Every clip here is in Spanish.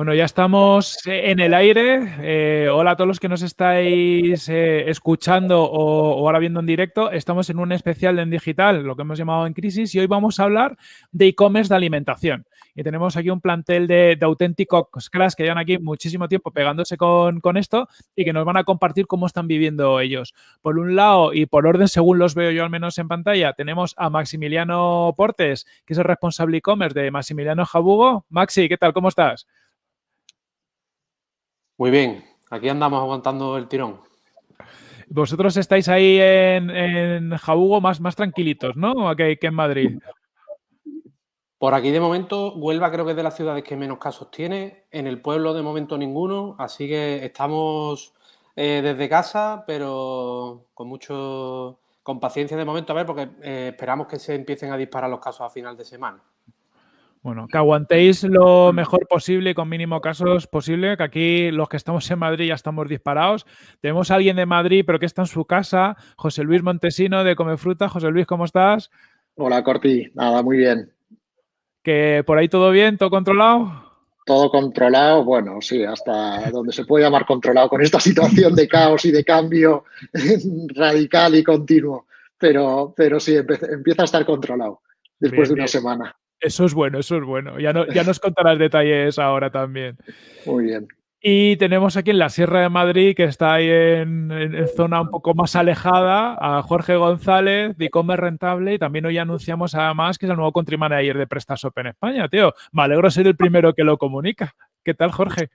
Bueno, ya estamos en el aire. Eh, hola a todos los que nos estáis eh, escuchando o, ahora viendo en directo. Estamos en un especial en digital, lo que hemos llamado en crisis, y hoy vamos a hablar de e-commerce de alimentación. Y tenemos aquí un plantel de, auténticos cracks que llevan aquí muchísimo tiempo pegándose con, con, esto y que nos van a compartir cómo están viviendo ellos. Por un lado, y por orden según los veo yo al menos en pantalla, tenemos a Maximiliano Portes, que es el responsable e-commerce de Maximiliano Jabugo. Maxi, ¿qué tal? ¿Cómo estás? Muy bien, aquí andamos aguantando el tirón. Vosotros estáis ahí en, en Jabugo más, más tranquilitos, ¿no? Que, que en Madrid. Por aquí de momento, Huelva creo que es de las ciudades que menos casos tiene. En el pueblo de momento ninguno, así que estamos eh, desde casa, pero con mucho, con paciencia de momento, a ver, porque eh, esperamos que se empiecen a disparar los casos a final de semana. Bueno, que aguantéis lo mejor posible y con mínimo casos posible, que aquí los que estamos en Madrid ya estamos disparados. Tenemos a alguien de Madrid, pero que está en su casa, José Luis Montesino de Come Fruta. José Luis, ¿cómo estás? Hola, Corti. Nada, muy bien. ¿Que por ahí todo bien, todo controlado? Todo controlado, bueno, sí, hasta donde se puede llamar controlado con esta situación de caos y de cambio radical y continuo. Pero, pero sí, empieza a estar controlado después de una semana. Eso es bueno, eso es bueno. Ya, no, ya nos contarás detalles ahora también. Muy bien. Y tenemos aquí en la Sierra de Madrid, que está ahí en, zona un poco más alejada, a Jorge González de Comer Rentable. Y también hoy anunciamos además que es el nuevo country manager de PrestaShop en España, tío. Me alegro ser el primero que lo comunica. ¿Qué tal, Jorge?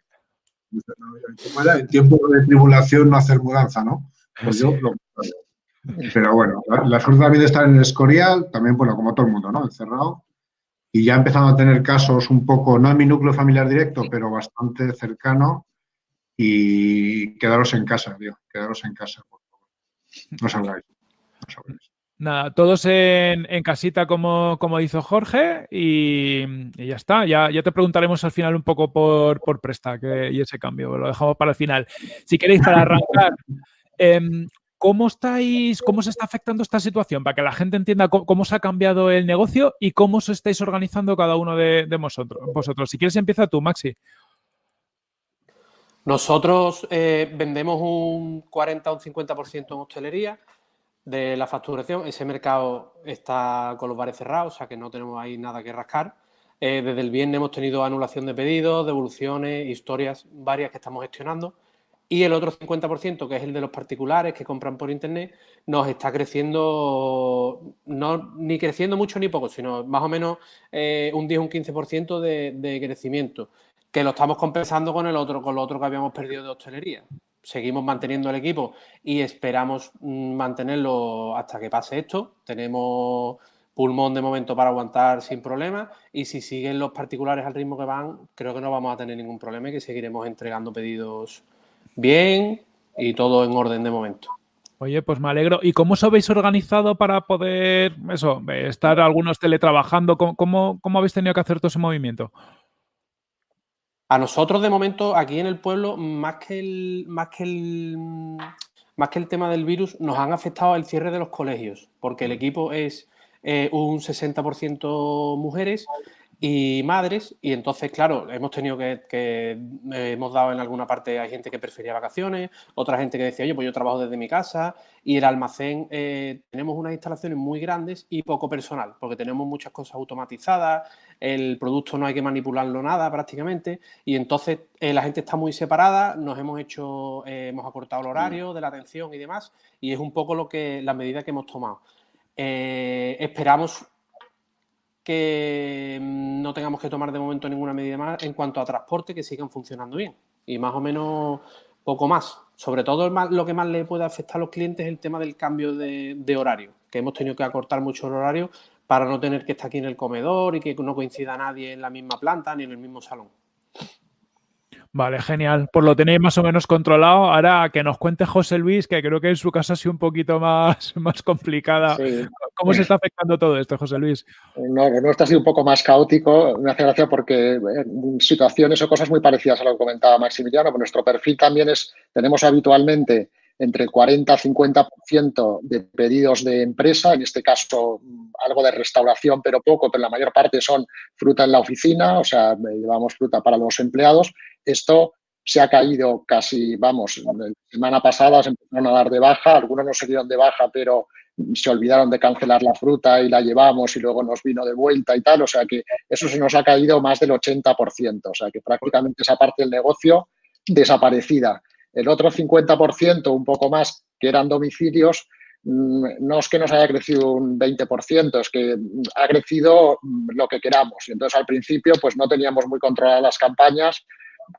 En tiempo de tribulación no hacer mudanza, ¿no? Pues yo lo... Pero bueno, la, suerte también de estar en el Escorial, también, bueno, como todo el mundo, ¿no? Encerrado y ya empezando a tener casos un poco, no en mi núcleo familiar directo, pero bastante cercano. Y quedaros en casa, tío, quedaros en casa, por favor. No salgáis. No Nada, todos en, casita como, como hizo Jorge y, ya está. Ya, ya, te preguntaremos al final un poco por, por Presta y ese cambio. Lo dejamos para el final. Si queréis, para arrancar, em, ¿Cómo estáis, cómo se está afectando esta situación para que la gente entienda cómo, se ha cambiado el negocio y cómo os estáis organizando cada uno de, vosotros, vosotros? Si quieres, empieza tú, Maxi. Nosotros eh, vendemos un 40 o un 50% en hostelería de la facturación. Ese mercado está con los bares cerrados, o sea que no tenemos ahí nada que rascar. Eh, desde el viernes hemos tenido anulación de pedidos, devoluciones, historias varias que estamos gestionando y el otro 50%, que es el de los particulares que compran por Internet, nos está creciendo, no ni creciendo mucho ni poco, sino más o menos eh, un 10, un 15% de, de crecimiento, que lo estamos compensando con el otro, con lo otro que habíamos perdido de hostelería. Seguimos manteniendo el equipo y esperamos mm, mantenerlo hasta que pase esto. Tenemos pulmón de momento para aguantar sin problemas y si siguen los particulares al ritmo que van, creo que no vamos a tener ningún problema y que seguiremos entregando pedidos bien y todo en orden de momento. Oye, pues me alegro. ¿Y cómo os habéis organizado para poder, eso, estar algunos teletrabajando? ¿Cómo, cómo, habéis tenido que hacer todo ese movimiento? A nosotros, de momento, aquí en el pueblo, más que el, más que el, más que el tema del virus, nos han afectado el cierre de los colegios, porque el equipo es eh, un 60% mujeres y madres, y entonces, claro, hemos tenido que, eh, hemos dado en alguna parte, hay gente que prefería vacaciones, otra gente que decía, oye, pues yo trabajo desde mi casa, y el almacén, eh, tenemos unas instalaciones muy grandes y poco personal, porque tenemos muchas cosas automatizadas, el producto no hay que manipularlo nada prácticamente, y entonces eh, la gente está muy separada, nos hemos hecho, hemos acortado el horario de la atención y demás, y es un poco lo que, la medida que hemos tomado. esperamos que mm, no tengamos que tomar de momento ninguna medida más en cuanto a transporte que sigan funcionando bien. Y más o menos poco más. Sobre todo lo que más le puede afectar a los clientes es el tema del cambio de, de horario, que hemos tenido que acortar mucho el horario para no tener que estar aquí en el comedor y que no coincida nadie en la misma planta ni en el mismo salón. Vale, genial. Pues lo tenéis más o menos controlado. Ahora que nos cuente José Luis, que creo que en su casa ha sido un poquito más, más complicada. ¿Cómo se está afectando todo esto, José Luis? No, no está ha sido un poco más caótico. Me hace gracia porque en situaciones o cosas muy parecidas a lo que comentaba Maximiliano. Pues nuestro perfil también es, tenemos habitualmente entre 40 y 50% de pedidos de empresa, en este caso algo de restauración, pero poco, pero la mayor parte son fruta en la oficina, o sea, llevamos fruta para los empleados. Esto se ha caído casi, vamos, semana pasada se empezaron a dar de baja, algunos no se dieron de baja, pero se olvidaron de cancelar la fruta y la llevamos y luego nos vino de vuelta y tal, o sea que eso se nos ha caído más del 80%, o sea que prácticamente esa parte del negocio desaparecida. El otro 50%, un poco más, que eran domicilios, mm, no es que nos haya crecido un 20%, es que ha crecido mm, lo que queramos. Y entonces al principio pues no teníamos muy controladas las campañas,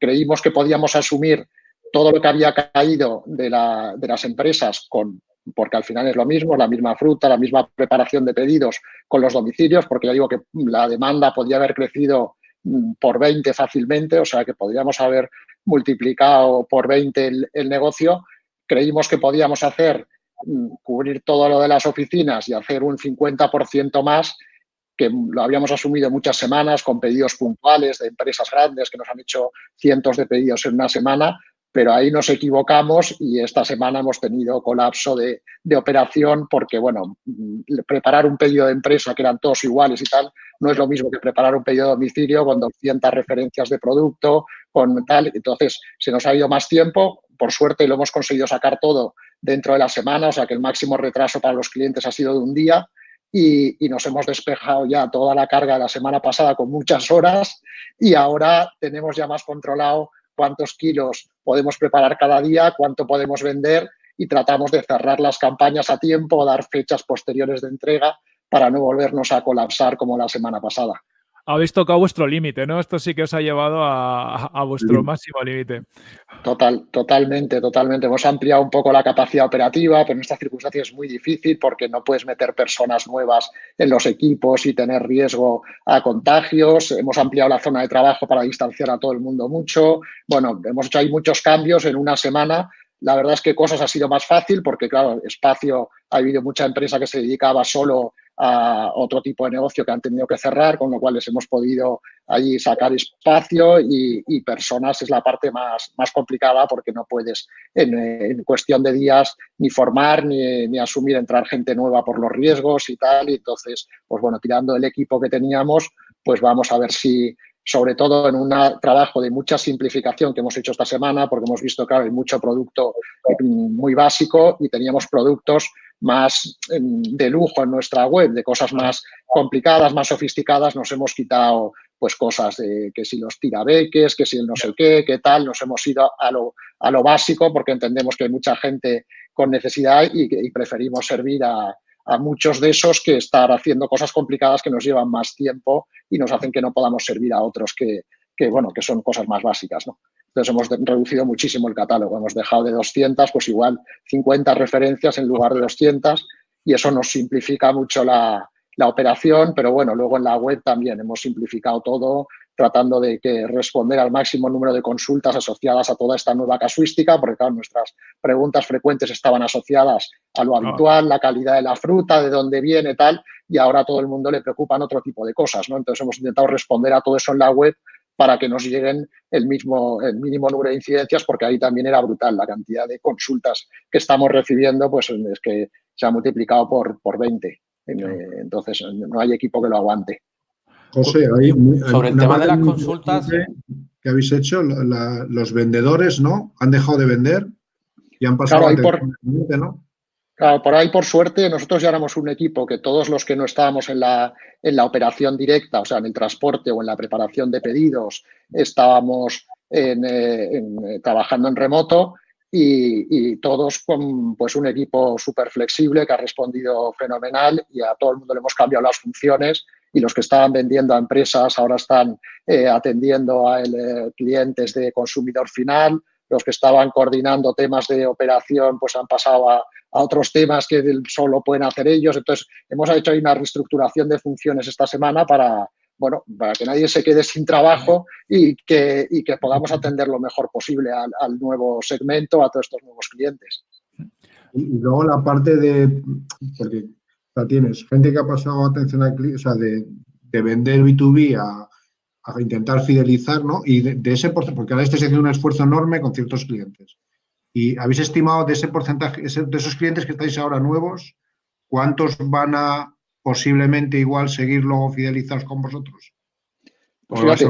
creímos que podíamos asumir todo lo que había caído de, de las empresas con porque al final es lo mismo, la misma fruta, la misma preparación de pedidos con los domicilios, porque ya digo que la demanda podía haber crecido por 20 fácilmente, o sea que podríamos haber multiplicado por 20 el, negocio, creímos que podíamos hacer, mm, cubrir todo lo de las oficinas y hacer un 50% más, que lo habíamos asumido muchas semanas con pedidos puntuales de empresas grandes que nos han hecho cientos de pedidos en una semana, pero ahí nos equivocamos y esta semana hemos tenido colapso de, operación porque, bueno, mm, preparar un pedido de empresa que eran todos iguales y tal, no es lo mismo que preparar un pedido de domicilio con 200 referencias de producto, con tal. Entonces, se nos ha ido más tiempo. Por suerte, lo hemos conseguido sacar todo dentro de la semana, o sea que el máximo retraso para los clientes ha sido de un día. Y, y, nos hemos despejado ya toda la carga de la semana pasada con muchas horas y ahora tenemos ya más controlado cuántos kilos podemos preparar cada día, cuánto podemos vender y tratamos de cerrar las campañas a tiempo, dar fechas posteriores de entrega para no volvernos a colapsar como la semana pasada habéis tocado vuestro límite, ¿no? Esto sí que os ha llevado a, vuestro máximo límite. Total, totalmente, totalmente. Hemos ampliado un poco la capacidad operativa, pero en estas circunstancias es muy difícil porque no puedes meter personas nuevas en los equipos y tener riesgo a contagios. Hemos ampliado la zona de trabajo para distanciar a todo el mundo mucho. Bueno, hemos hecho ahí muchos cambios en una semana. La verdad es que cosas ha sido más fácil porque, claro, espacio, ha habido mucha empresa que se dedicaba solo a otro tipo de negocio que han tenido que cerrar, con lo cual les hemos podido allí sacar espacio y, personas es la parte más, más complicada porque no puedes en, cuestión de días ni formar ni, ni, asumir entrar gente nueva por los riesgos y tal. Y entonces, pues bueno, tirando el equipo que teníamos, pues vamos a ver si, sobre todo en un trabajo de mucha simplificación que hemos hecho esta semana, porque hemos visto, claro, hay mucho producto muy básico y teníamos productos más em, de lujo en nuestra web, de cosas más complicadas, más sofisticadas, nos hemos quitado pues cosas de que si los tirabeques, que si el no sé qué, qué tal, nos hemos ido a lo, a lo básico porque entendemos que hay mucha gente con necesidad y, y preferimos servir a, a muchos de esos que estar haciendo cosas complicadas que nos llevan más tiempo y nos hacen que no podamos servir a otros que, que bueno, que son cosas más básicas, ¿no? Entonces hemos reducido muchísimo el catálogo, hemos dejado de 200, pues igual 50 referencias en lugar de 200 y eso nos simplifica mucho la, la operación, pero bueno, luego en la web también hemos simplificado todo, tratando de que responder al máximo número de consultas asociadas a toda esta nueva casuística, porque claro, nuestras preguntas frecuentes estaban asociadas a lo habitual, la calidad de la fruta, de dónde viene, tal, y ahora a todo el mundo le preocupan otro tipo de cosas, ¿no? Entonces hemos intentado responder a todo eso en la web para que nos lleguen el mismo, el mínimo número de incidencias, porque ahí también era brutal la cantidad de consultas que estamos recibiendo, pues es que se ha multiplicado por, por 20. Entonces, no hay equipo que lo aguante. José, sobre el tema de las consultas que habéis hecho, los vendedores, ¿no? Han dejado de vender y han pasado claro, por, ¿no? Claro, por ahí, por suerte, nosotros ya éramos un equipo que todos los que no estábamos en la, en la operación directa, o sea, en el transporte o en la preparación de pedidos, estábamos en, eh, trabajando en remoto y, todos con pues, un equipo súper flexible que ha respondido fenomenal y a todo el mundo le hemos cambiado las funciones y los que estaban vendiendo a empresas ahora están eh, atendiendo a eh, clientes de consumidor final, los que estaban coordinando temas de operación pues han pasado a, otros temas que solo pueden hacer ellos. Entonces, hemos hecho ahí una reestructuración de funciones esta semana para, bueno, para que nadie se quede sin trabajo y que, y que podamos atender lo mejor posible al, nuevo segmento, a todos estos nuevos clientes. Y luego la parte de, tienes gente que ha pasado atención al cliente, o sea, de, vender B2B a, intentar fidelizar, ¿no? Y de, ese porcentaje, porque ahora estáis haciendo un esfuerzo enorme con ciertos clientes. Y habéis estimado de ese porcentaje, de esos clientes que estáis ahora nuevos, ¿cuántos van a posiblemente igual seguir luego fidelizados con vosotros? Pues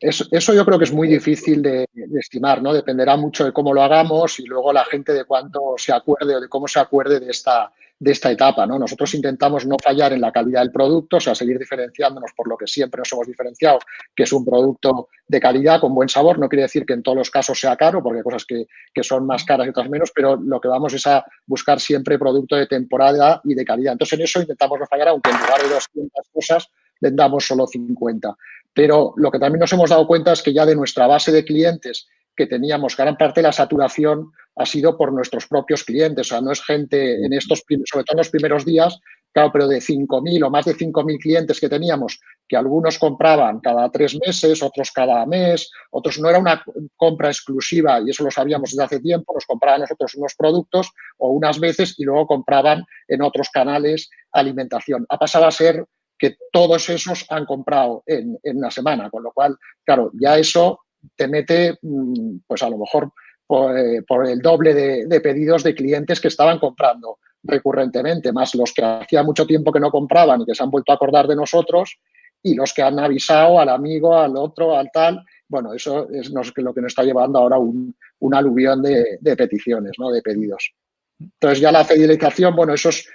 eso, yo creo que es muy difícil de, estimar, ¿no? Dependerá mucho de cómo lo hagamos y luego la gente de cuánto se acuerde o de cómo se acuerde de esta, de esta etapa, ¿no? Nosotros intentamos no fallar en la calidad del producto, o sea, seguir diferenciándonos por lo que siempre nos hemos diferenciado, que es un producto de calidad, con buen sabor. No quiere decir que en todos los casos sea caro, porque hay cosas que, que son más caras y otras menos, pero lo que vamos es a buscar siempre producto de temporada y de calidad. Entonces, en eso intentamos no fallar, aunque en lugar de 200 cosas vendamos solo 50. Pero lo que también nos hemos dado cuenta es que ya de nuestra base de clientes que teníamos, gran parte de la saturación ha sido por nuestros propios clientes, o sea, no es gente en estos, sobre todo en los primeros días, claro, pero de 5.000 o más de 5.000 clientes que teníamos, que algunos compraban cada tres meses, otros cada mes, otros no era una compra exclusiva y eso lo sabíamos desde hace tiempo, nos compraban nosotros unos productos o unas veces y luego compraban en otros canales alimentación. Ha pasado a ser que todos esos han comprado en, una semana, con lo cual, claro, ya eso te mete, mm, pues a lo mejor eh, por, el doble de, pedidos de clientes que estaban comprando recurrentemente, más los que hacía mucho tiempo que no compraban y que se han vuelto a acordar de nosotros y los que han avisado al amigo, al otro, al tal. Bueno, eso es lo que nos está llevando ahora un, un aluvión de, de, peticiones, ¿no? de pedidos. Entonces ya la fidelización, bueno, eso es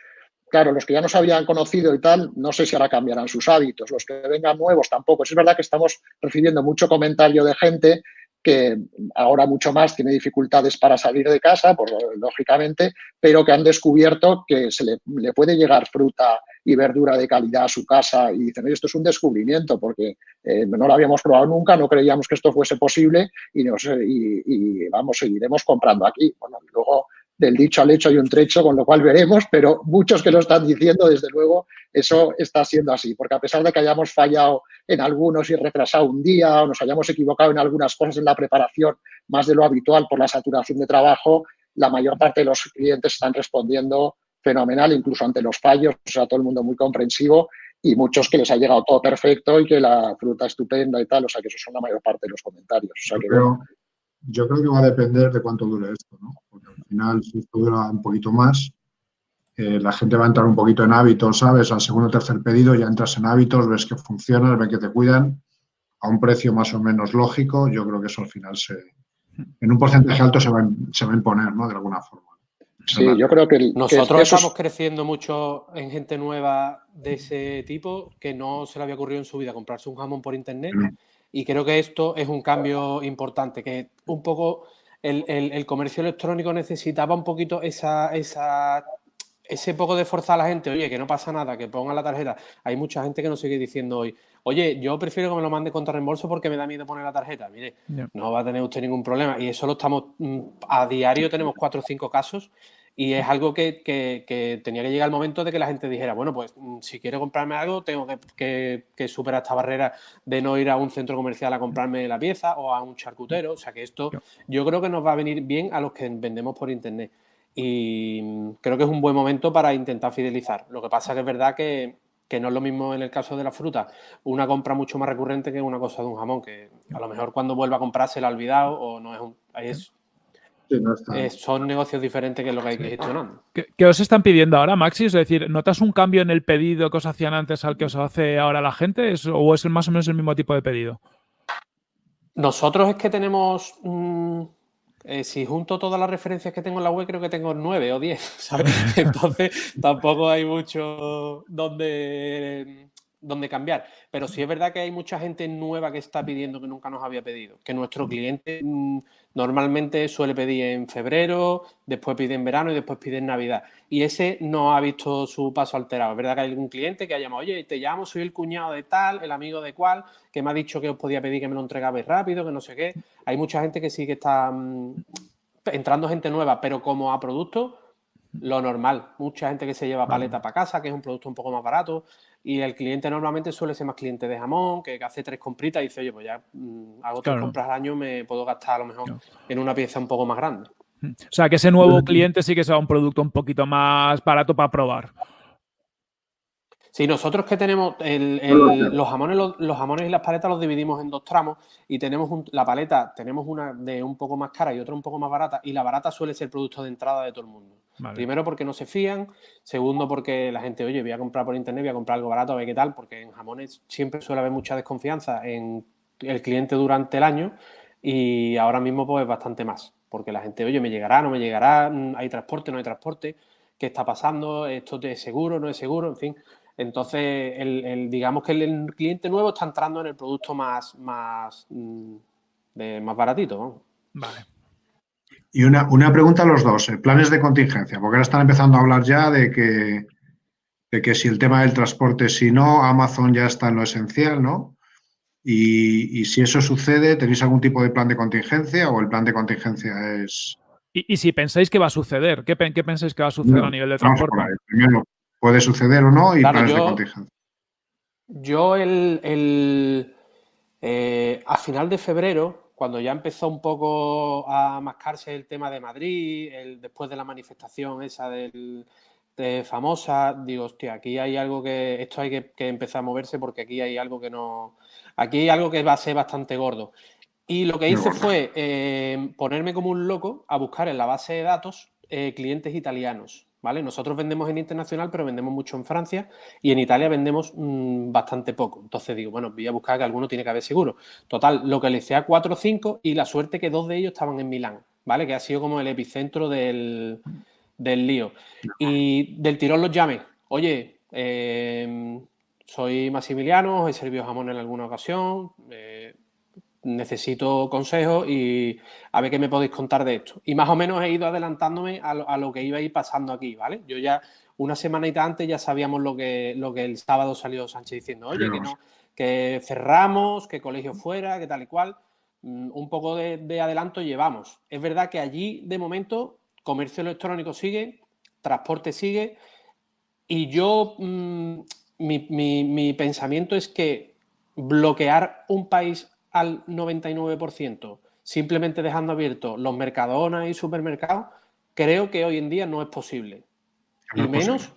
Claro, los que ya nos habían conocido y tal, no sé si ahora cambiarán sus hábitos. Los que vengan nuevos tampoco. Es verdad que estamos recibiendo mucho comentario de gente que ahora mucho más tiene dificultades para salir de casa, pues lógicamente, pero que han descubierto que se le, puede llegar fruta y verdura de calidad a su casa y dicen, esto es un descubrimiento porque eh, no lo habíamos probado nunca, no creíamos que esto fuese posible y, y vamos, seguiremos comprando aquí. Bueno, luego del dicho al hecho hay un trecho, con lo cual veremos, pero muchos que lo están diciendo, desde luego, eso está siendo así, porque a pesar de que hayamos fallado en algunos y retrasado un día o nos hayamos equivocado en algunas cosas en la preparación más de lo habitual por la saturación de trabajo, la mayor parte de los clientes están respondiendo fenomenal, incluso ante los fallos, o sea, todo el mundo muy comprensivo y muchos que les ha llegado todo perfecto y que la fruta estupenda y tal, o sea, que eso son la mayor parte de los comentarios. O sea, que, yo creo que va a depender de cuánto dure esto, ¿no? Porque al final, si esto dura un poquito más, eh, la gente va a entrar un poquito en hábitos, ¿sabes? Al segundo o tercer pedido ya entras en hábitos, ves que funciona, ves que te cuidan a un precio más o menos lógico. Yo creo que eso al final se, en un porcentaje alto se va, a imponer, ¿no? De alguna forma. Sí, yo creo que... Nosotros estamos creciendo mucho en gente nueva de ese tipo que no se le había ocurrido en su vida comprarse un jamón por internet. Mm. Y creo que esto es un cambio importante, que un poco el, comercio electrónico necesitaba un poquito esa, esa, ese poco de forzar a la gente, oye, que no pasa nada, que ponga la tarjeta. Hay mucha gente que nos sigue diciendo hoy, oye, yo prefiero que me lo mande contra reembolso porque me da miedo poner la tarjeta. Mire, no va a tener usted ningún problema. Y eso lo estamos, mm, a diario tenemos cuatro o cinco casos y es algo que, tenía que llegar el momento de que la gente dijera, bueno, pues mm, si quiero comprarme algo, tengo que, superar esta barrera de no ir a un centro comercial a comprarme la pieza o a un charcutero. O sea que esto yo creo que nos va a venir bien a los que vendemos por internet. Y mm, creo que es un buen momento para intentar fidelizar. Lo que pasa que es verdad que, no es lo mismo en el caso de la fruta, una compra mucho más recurrente que una cosa de un jamón, que a lo mejor cuando vuelva a comprar se la ha olvidado o no es un... Ahí es eh, son negocios diferentes que lo que hay que gestionar. ¿Qué, os están pidiendo ahora, Maxi? Es decir, ¿notas un cambio en el pedido que os hacían antes al que os hace ahora la gente? ¿O es más o menos el mismo tipo de pedido? Nosotros es que tenemos. Mm, eh, si junto todas las referencias que tengo en la web, creo que tengo nueve o diez, ¿sabes? Entonces tampoco hay mucho donde donde cambiar. Pero sí es verdad que hay mucha gente nueva que está pidiendo que nunca nos había pedido. Que nuestro cliente mm, normalmente suele pedir en febrero, después pide en verano y después pide en Navidad. Y ese no ha visto su paso alterado. Es verdad que hay algún cliente que ha llamado, oye, te llamo, soy el cuñado de tal, el amigo de cual, que me ha dicho que os podía pedir que me lo entregabais rápido, que no sé qué. Hay mucha gente que sí que está mm, entrando gente nueva, pero como a producto, lo normal. Mucha gente que se lleva paleta para casa, que es un producto un poco más barato. Y el cliente normalmente suele ser más cliente de jamón, que hace tres compritas y dice, oye, pues ya mm, hago tres compras al año, me puedo gastar a lo mejor en una pieza un poco más grande. O sea, que ese nuevo cliente sí que sea un producto un poquito más barato para probar. Sí, nosotros que tenemos los, jamones, los, jamones y las paletas los dividimos en dos tramos y tenemos la paleta, tenemos una de un poco más cara y otra un poco más barata y la barata suele ser producto de entrada de todo el mundo. Primero porque no se fían, segundo porque la gente, oye, voy a comprar por internet, voy a comprar algo barato, a ver qué tal, porque en jamones siempre suele haber mucha desconfianza en el cliente durante el año y ahora mismo pues bastante más, porque la gente, oye, me llegará, no me llegará, hay transporte, no hay transporte, ¿qué está pasando? ¿Esto es seguro, no es seguro? En fin. Entonces, el, digamos que el, cliente nuevo está entrando en el producto más, más, mm, más baratito. Vale. Y una, pregunta a los dos, eh, planes de contingencia, porque ahora están empezando a hablar ya de que, de que si el tema del transporte, si no, Amazon ya está en lo esencial, ¿no? Y, si eso sucede, ¿tenéis algún tipo de plan de contingencia o el plan de contingencia es... Y, si pensáis que va a suceder, ¿qué, pensáis que va a suceder a nivel de transporte? Primero, puede suceder o no y planes de contingencia. Yo el, eh, a final de febrero, cuando ya empezó un poco a mascarse el tema de Madrid, el, después de la manifestación esa del, de famosa, digo, hostia, aquí hay algo que, esto hay que, empezar a moverse porque aquí hay algo que no, aquí hay algo que va a ser bastante gordo. Y lo que hice fue eh, ponerme como un loco a buscar en la base de datos eh, clientes italianos. ¿Vale? Nosotros vendemos en internacional, pero vendemos mucho en Francia y en Italia vendemos mm, bastante poco. Entonces digo, bueno, voy a buscar que alguno tiene que haber seguro. Total, localicé a 4 o 5 y la suerte que dos de ellos estaban en Milán, ¿vale? Que ha sido como el epicentro del, lío. Y del tirón los llamé. Oye, eh, soy Maximiliano, he servido jamón en alguna ocasión. Eh, necesito consejos y a ver qué me podéis contar de esto. Y más o menos he ido adelantándome a lo, que iba a ir pasando aquí, ¿vale? Yo ya una semanita antes ya sabíamos lo que, lo que el sábado salió Sánchez diciendo, oye, que no, que cerramos, que colegio fuera, que tal y cual. Mm, un poco de, adelanto llevamos. Es verdad que allí, de momento, comercio electrónico sigue, transporte sigue, y yo, mm, mi, mi pensamiento es que bloquear un país al 99%, simplemente dejando abiertos los mercadonas y supermercados, creo que hoy en día no es posible. y menos,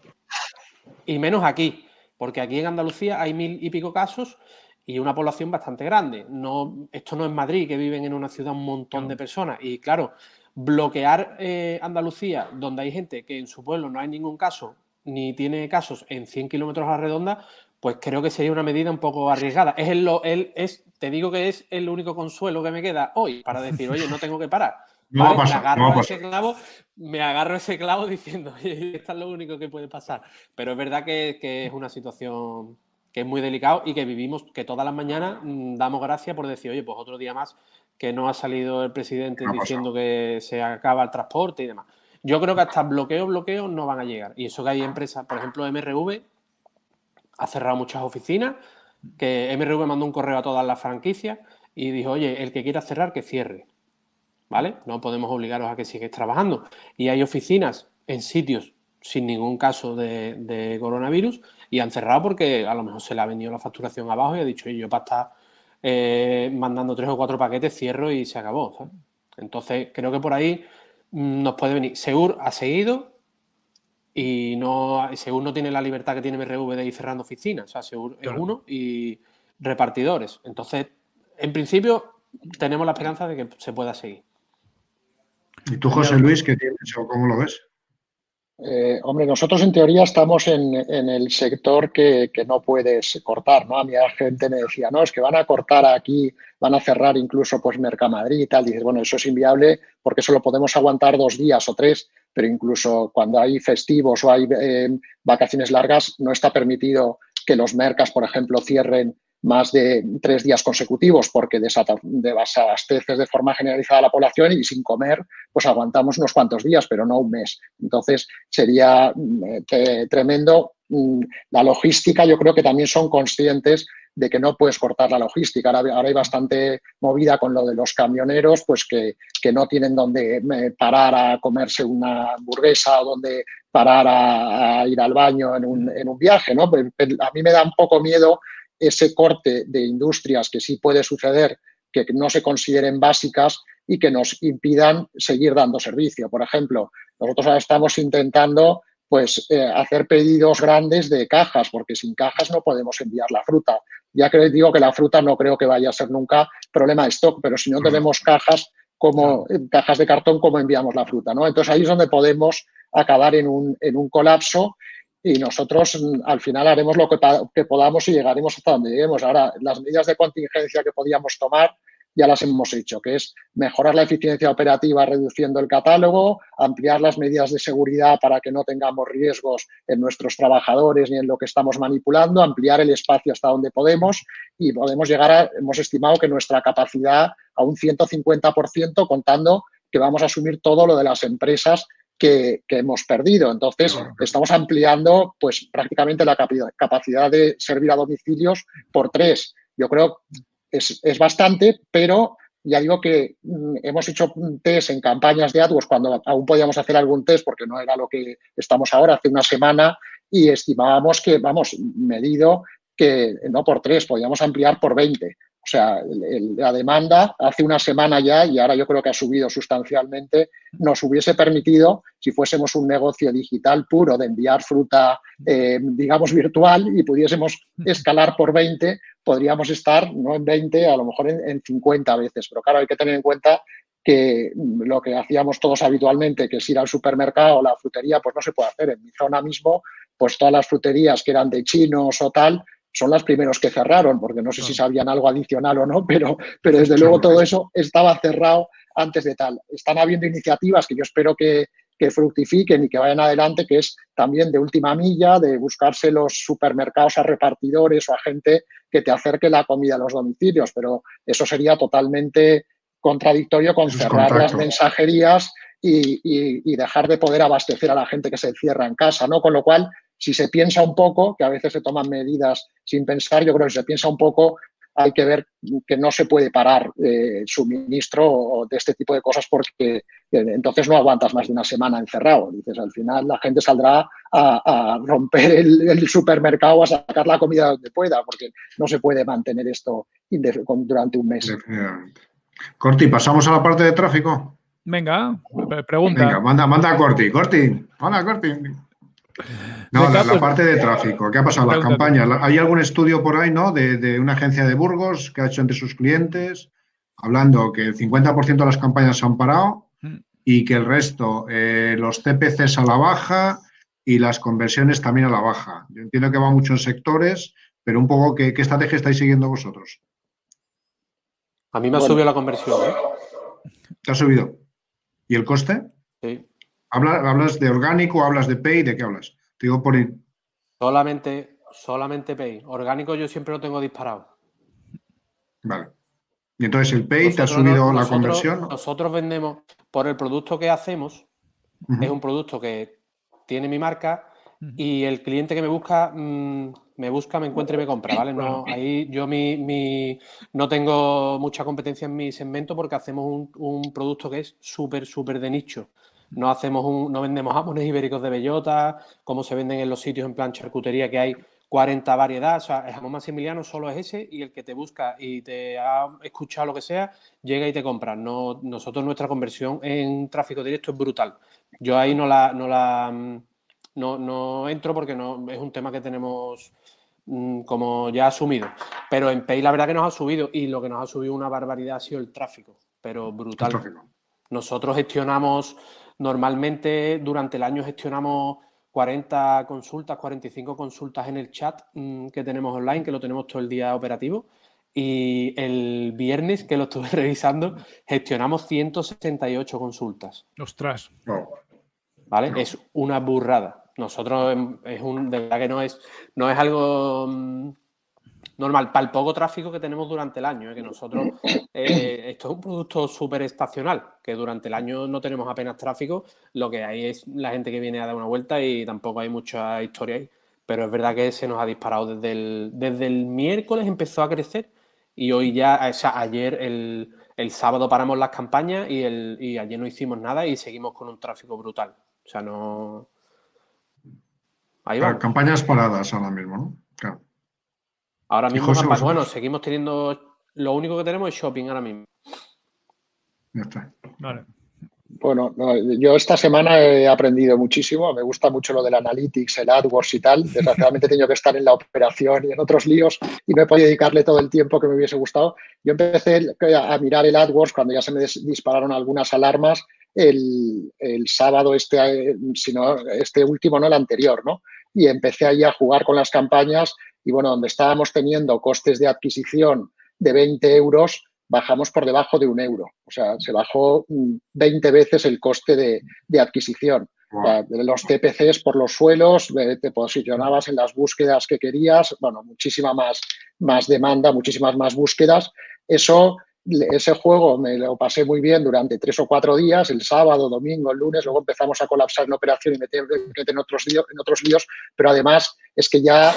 y menos aquí, porque aquí en Andalucía hay mil y pico casos y una población bastante grande. No, esto no es Madrid, que viven en una ciudad un montón de personas. Y claro, bloquear eh, Andalucía, donde hay gente que en su pueblo no hay ningún caso, ni tiene casos en 100 kilómetros a la redonda, pues creo que sería una medida un poco arriesgada. Es el, el, es, te digo que es el único consuelo que me queda hoy para decir, oye, no tengo que parar. me, agarro ese clavo, me agarro ese clavo diciendo, oye, esto es lo único que puede pasar. Pero es verdad que, es una situación que es muy delicada y que vivimos, que todas las mañanas mm, damos gracias por decir, oye, pues otro día más que no ha salido el presidente diciendo que se acaba el transporte y demás. Yo creo que hasta bloqueo, bloqueo no van a llegar. Y eso que hay empresas, por ejemplo, MRV, ha cerrado muchas oficinas, que MRV mandó un correo a todas las franquicias y dijo, oye, el que quiera cerrar, que cierre. ¿Vale? No podemos obligaros a que sigáis trabajando. Y hay oficinas en sitios sin ningún caso de, coronavirus y han cerrado porque a lo mejor se le ha venido la facturación abajo y ha dicho, yo para estar eh, mandando tres o cuatro paquetes cierro y se acabó. Entonces, creo que por ahí mm, nos puede venir. Segur ha seguido, y no, según no tiene la libertad que tiene MRV de ir cerrando oficinas, o sea, según es uno y repartidores. Entonces, en principio, tenemos la esperanza de que se pueda seguir. ¿Y tú, José Luis, qué tienes o cómo lo ves? Eh, hombre, nosotros en teoría estamos en, el sector que, no puedes cortar, ¿no? A mí la gente me decía, no, es que van a cortar aquí, van a cerrar incluso pues Mercamadrid y tal. dices, bueno, eso es inviable porque solo podemos aguantar dos días o tres, pero incluso cuando hay festivos o hay eh, vacaciones largas, no está permitido que los mercas, por ejemplo, cierren más de tres días consecutivos porque desabasteces de forma generalizada a la población y sin comer, pues aguantamos unos cuantos días, pero no un mes. Entonces sería mm, tremendo. Mm, la logística, yo creo que también son conscientes de que no puedes cortar la logística. Ahora, hay bastante movida con lo de los camioneros, pues que, no tienen donde eh, parar a comerse una hamburguesa o donde parar a, ir al baño en un, en un viaje. ¿no? A mí me da un poco miedo ese corte de industrias que sí puede suceder, que no se consideren básicas y que nos impidan seguir dando servicio. Por ejemplo, nosotros ahora estamos intentando pues eh, hacer pedidos grandes de cajas, porque sin cajas no podemos enviar la fruta. Ya que les digo que la fruta no creo que vaya a ser nunca problema de stock, pero si no tenemos cajas como cajas de cartón, como enviamos la fruta? ¿no? Entonces ahí es donde podemos acabar en un, en un colapso y nosotros mm, al final haremos lo que, podamos y llegaremos hasta donde lleguemos. Ahora, las medidas de contingencia que podíamos tomar ya las hemos hecho, que es mejorar la eficiencia operativa reduciendo el catálogo, ampliar las medidas de seguridad para que no tengamos riesgos en nuestros trabajadores ni en lo que estamos manipulando, ampliar el espacio hasta donde podemos y podemos llegar a, hemos estimado que nuestra capacidad a un 150% contando que vamos a asumir todo lo de las empresas que, hemos perdido. Entonces, estamos ampliando pues prácticamente la capacidad de servir a domicilios por tres. Yo creo es, es bastante, pero ya digo que mm, hemos hecho test en campañas de AdWords cuando aún podíamos hacer algún test porque no era lo que estamos ahora hace una semana y estimábamos que, vamos, medido que no por tres, podíamos ampliar por 20. O sea, la demanda hace una semana ya, y ahora yo creo que ha subido sustancialmente, nos hubiese permitido, si fuésemos un negocio digital puro de enviar fruta, eh, digamos, virtual y pudiésemos escalar por 20, podríamos estar no en 20, a lo mejor en, en 50 veces. Pero claro, hay que tener en cuenta que lo que hacíamos todos habitualmente, que es ir al supermercado o la frutería, pues no se puede hacer. En mi zona mismo, pues todas las fruterías que eran de chinos o tal, son las primeros que cerraron, porque no sé si sabían algo adicional o no, pero, pero desde luego todo eso estaba cerrado antes de tal. Están habiendo iniciativas que yo espero que, que fructifiquen y que vayan adelante, que es también de última milla, de buscarse los supermercados a repartidores o a gente que te acerque la comida a los domicilios, pero eso sería totalmente contradictorio con cerrar las mensajerías y, y, dejar de poder abastecer a la gente que se encierra en casa, ¿no? Con lo cual, si se piensa un poco, que a veces se toman medidas sin pensar, yo creo que si se piensa un poco, hay que ver que no se puede parar eh, suministro de este tipo de cosas porque entonces no aguantas más de una semana encerrado. Dices, al final la gente saldrá a, romper el, supermercado, a sacar la comida donde pueda, porque no se puede mantener esto durante un mes. Corti, pasamos a la parte de tráfico. Venga, pregunta. Venga, manda, manda a Corti. Corti, hola Corti. No, la, parte de tráfico. ¿Qué ha pasado? Las campañas. ¿Hay algún estudio por ahí, no? De, una agencia de Burgos que ha hecho entre sus clientes, hablando que el 50% de las campañas se han parado mm. y que el resto, eh, los CPCs a la baja y las conversiones también a la baja. Yo entiendo que va mucho en sectores, pero un poco, ¿qué, estrategia estáis siguiendo vosotros? A mí me ha subido la conversión. ¿eh? ¿Te ha subido? ¿Y el coste? Sí. ¿Hablas, de orgánico, hablas de pay? ¿De qué hablas? Te digo por Solamente, solamente pay. Orgánico yo siempre lo tengo disparado. Vale. Y entonces el pay te ha subido la conversión. Nosotros vendemos por el producto que hacemos. Es un producto que tiene mi marca y el cliente que me busca, mm, me busca, me encuentra y me compra, ¿vale? No, ahí yo mi, no tengo mucha competencia en mi segmento porque hacemos un, un producto que es súper, súper de nicho. No hacemos un, no vendemos jamones ibéricos de bellota, como se venden en los sitios en plan charcutería que hay 40 variedades. O sea, el jamón maximiliano solo es ese y el que te busca y te ha escuchado lo que sea, llega y te compra. No, nosotros nuestra conversión en tráfico directo es brutal. Yo ahí no la, no la no, no entro porque no es un tema que tenemos mm, como ya asumido. Pero en Pay la verdad que nos ha subido y lo que nos ha subido una barbaridad ha sido el tráfico, pero brutal. Nosotros gestionamos Normalmente durante el año gestionamos 40 consultas, 45 consultas en el chat mm, que tenemos online, que lo tenemos todo el día operativo. Y el viernes, que lo estuve revisando, gestionamos 168 consultas. Ostras. ¿Vale? Es una burrada. Nosotros em, es un, de verdad que no es, no es algo mm, normal para el poco tráfico que tenemos durante el año. ¿eh? que nosotros, eh, esto es un producto súper estacional, que durante el año no tenemos apenas tráfico, lo que hay es la gente que viene a dar una vuelta y tampoco hay mucha historia ahí. Pero es verdad que se nos ha disparado desde el, desde el miércoles, empezó a crecer y hoy ya, o sea, ayer, el, el sábado paramos las campañas y, el, y ayer no hicimos nada y seguimos con un tráfico brutal. O sea, no... Ahí va. Campañas paradas ahora mismo, ¿no? Claro. Ahora mismo, bueno, seguimos teniendo. Lo único que tenemos es shopping ahora mismo. Ya está. Vale. Bueno, yo esta semana he aprendido muchísimo. Me gusta mucho lo del analytics, el AdWords y tal. Desgraciadamente he tenido que estar en la operación y en otros líos y no he podido dedicarle todo el tiempo que me hubiese gustado. Yo empecé a mirar el AdWords cuando ya se me dispararon algunas alarmas el, sábado este, sino este último, no el anterior, ¿no? Y empecé ahí a jugar con las campañas y bueno, donde estábamos teniendo costes de adquisición de 20 euros, bajamos por debajo de un euro. O sea, se bajó 20 veces el coste de, adquisición. los TPCs por los suelos, te posicionabas en las búsquedas que querías, bueno, muchísima más, más demanda, muchísimas más búsquedas. Eso ese juego me lo pasé muy bien durante tres o cuatro días, el sábado, domingo, el lunes, luego empezamos a colapsar en operación y meter, en, otros líos, en otros líos, pero además es que ya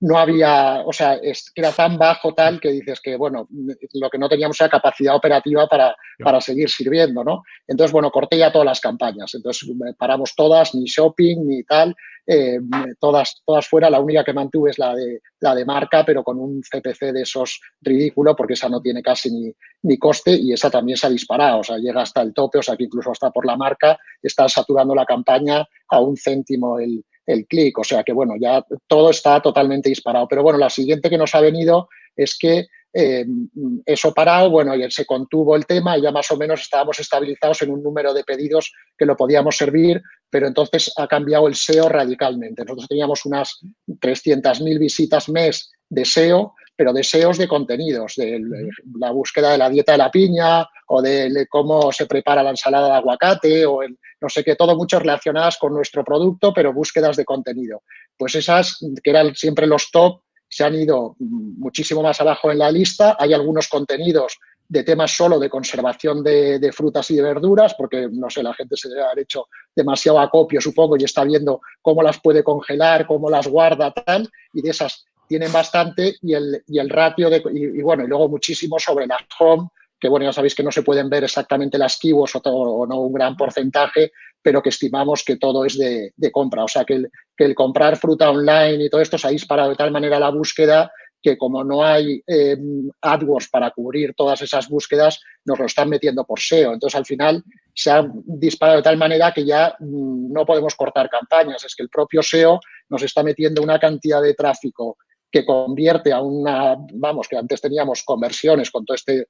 no había, o sea, era tan bajo tal que dices que, bueno, lo que no teníamos era capacidad operativa para, para seguir sirviendo, ¿no? Entonces, bueno, corté ya todas las campañas, entonces paramos todas, ni shopping, ni tal, eh, todas, todas fuera, la única que mantuve es la de, la de marca, pero con un CPC de esos ridículo, porque esa no tiene casi ni, ni coste y esa también se ha disparado, o sea, llega hasta el tope, o sea, que incluso hasta por la marca está saturando la campaña a un céntimo el, el clic, o sea que bueno, ya todo está totalmente disparado. Pero bueno, la siguiente que nos ha venido es que eh, eso parado, bueno, y se contuvo el tema y ya más o menos estábamos estabilizados en un número de pedidos que lo podíamos servir, pero entonces ha cambiado el SEO radicalmente. Nosotros teníamos unas 300.000 visitas mes de SEO, pero de SEOs de contenidos, de la búsqueda de la dieta de la piña o de cómo se prepara la ensalada de aguacate o el, no sé qué, todo mucho relacionadas con nuestro producto, pero búsquedas de contenido. Pues esas, que eran siempre los top, se han ido muchísimo más abajo en la lista. Hay algunos contenidos de temas solo de conservación de, frutas y de verduras, porque, no sé, la gente se debe haber hecho demasiado acopio, supongo, y está viendo cómo las puede congelar, cómo las guarda, tal, y de esas tienen bastante, y el, y el ratio de, y, bueno, y luego muchísimo sobre la home, que bueno, ya sabéis que no se pueden ver exactamente las keywords o, no un gran porcentaje, pero que estimamos que todo es de, compra. O sea, que el, comprar fruta online y todo esto se ha disparado de tal manera la búsqueda que como no hay eh, AdWords para cubrir todas esas búsquedas, nos lo están metiendo por SEO. Entonces, al final, se ha disparado de tal manera que ya mm, no podemos cortar campañas. Es que el propio SEO nos está metiendo una cantidad de tráfico que convierte a una, vamos, que antes teníamos conversiones con todo este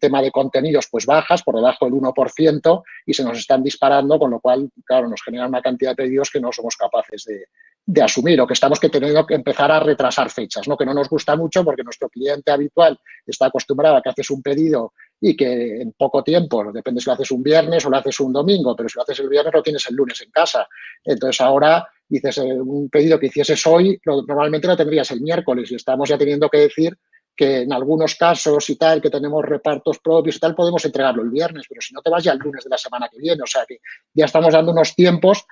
tema de contenidos pues bajas, por debajo del 1%, y se nos están disparando, con lo cual, claro, nos genera una cantidad de pedidos que no somos capaces de, asumir o que estamos que teniendo que empezar a retrasar fechas, ¿no? que no nos gusta mucho porque nuestro cliente habitual está acostumbrado a que haces un pedido y que en poco tiempo, depende si lo haces un viernes o lo haces un domingo, pero si lo haces el viernes lo tienes el lunes en casa. Entonces ahora dices, eh, un pedido que hicieses hoy, normalmente lo tendrías el miércoles y estamos ya teniendo que decir que en algunos casos y tal, que tenemos repartos propios y tal, podemos entregarlo el viernes, pero si no te vas ya el lunes de la semana que viene. O sea que ya estamos dando unos tiempos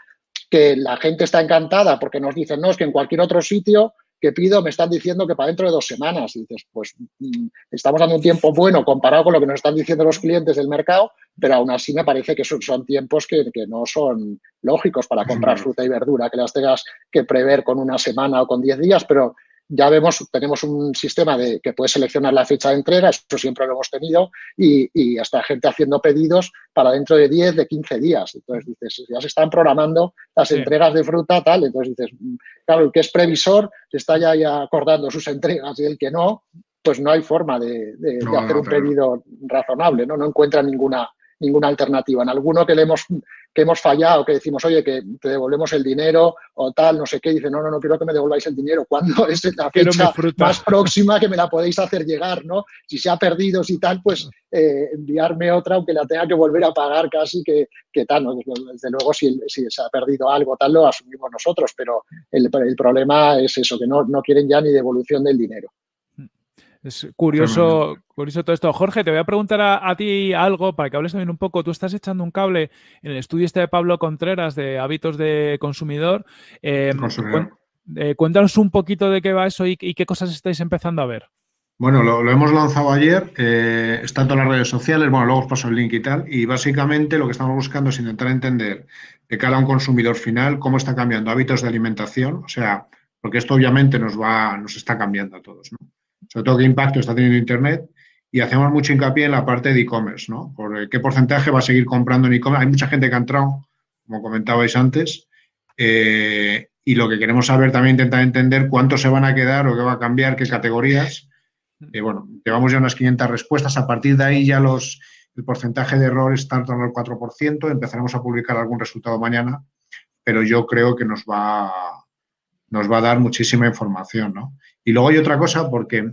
que la gente está encantada porque nos dicen, no, es que en cualquier otro sitio que pido me están diciendo que para dentro de dos semanas. Y dices, pues mm, estamos dando un tiempo bueno comparado con lo que nos están diciendo los clientes del mercado, pero aún así me parece que son, son tiempos que, que, no son lógicos para comprar fruta y verdura, que las tengas que prever con una semana o con diez días, pero ya vemos, tenemos un sistema de que puede seleccionar la fecha de entrega, eso siempre lo hemos tenido, y, y hasta gente haciendo pedidos para dentro de 10, de 15 días. Entonces dices, ya se están programando las entregas de fruta, tal. Entonces dices, mm, claro, el que es previsor se está ya, ya acordando sus entregas y el que no, pues no hay forma de, hacer un pedido razonable, ¿no? No encuentra ninguna, ninguna alternativa. En alguno que le hemos que hemos fallado, que decimos, oye, que te devolvemos el dinero o tal, no sé qué, dice, no, no, no quiero que me devolváis el dinero. cuando es la fecha más próxima que me la podéis hacer llegar, no? Si se ha perdido, si tal, pues eh, enviarme otra, aunque la tenga que volver a pagar casi, que, que tal, ¿no? Desde luego, si, si, se ha perdido algo, tal, lo asumimos nosotros, pero el, el problema es eso, que no, no quieren ya ni devolución del dinero. Es curioso, curioso todo esto. Jorge, te voy a preguntar a, ti algo para que hables también un poco. Tú estás echando un cable en el estudio este de Pablo Contreras de hábitos de consumidor. Em, eh, cuéntanos un poquito de qué va eso y, qué cosas estáis empezando a ver. Bueno, lo, hemos lanzado ayer, eh, está en todas las redes sociales, bueno, luego os paso el link y tal, y básicamente lo que estamos buscando es intentar entender de cara a un consumidor final cómo está cambiando hábitos de alimentación, o sea, porque esto obviamente nos va, nos está cambiando a todos, ¿no? Sobre todo qué impacto está teniendo Internet y hacemos mucho hincapié en la parte de e-commerce, ¿no? Por qué porcentaje va a seguir comprando en e-commerce. Hay mucha gente que ha entrado, como comentabais antes, eh, y lo que queremos saber también intentar entender cuántos se van a quedar o qué va a cambiar, qué categorías. Eh, bueno, llevamos ya unas 500 respuestas. A partir de ahí ya los, el porcentaje de error está en torno al 4%. Empezaremos a publicar algún resultado mañana, pero yo creo que nos va, nos va a dar muchísima información. ¿no? Y luego hay otra cosa, porque,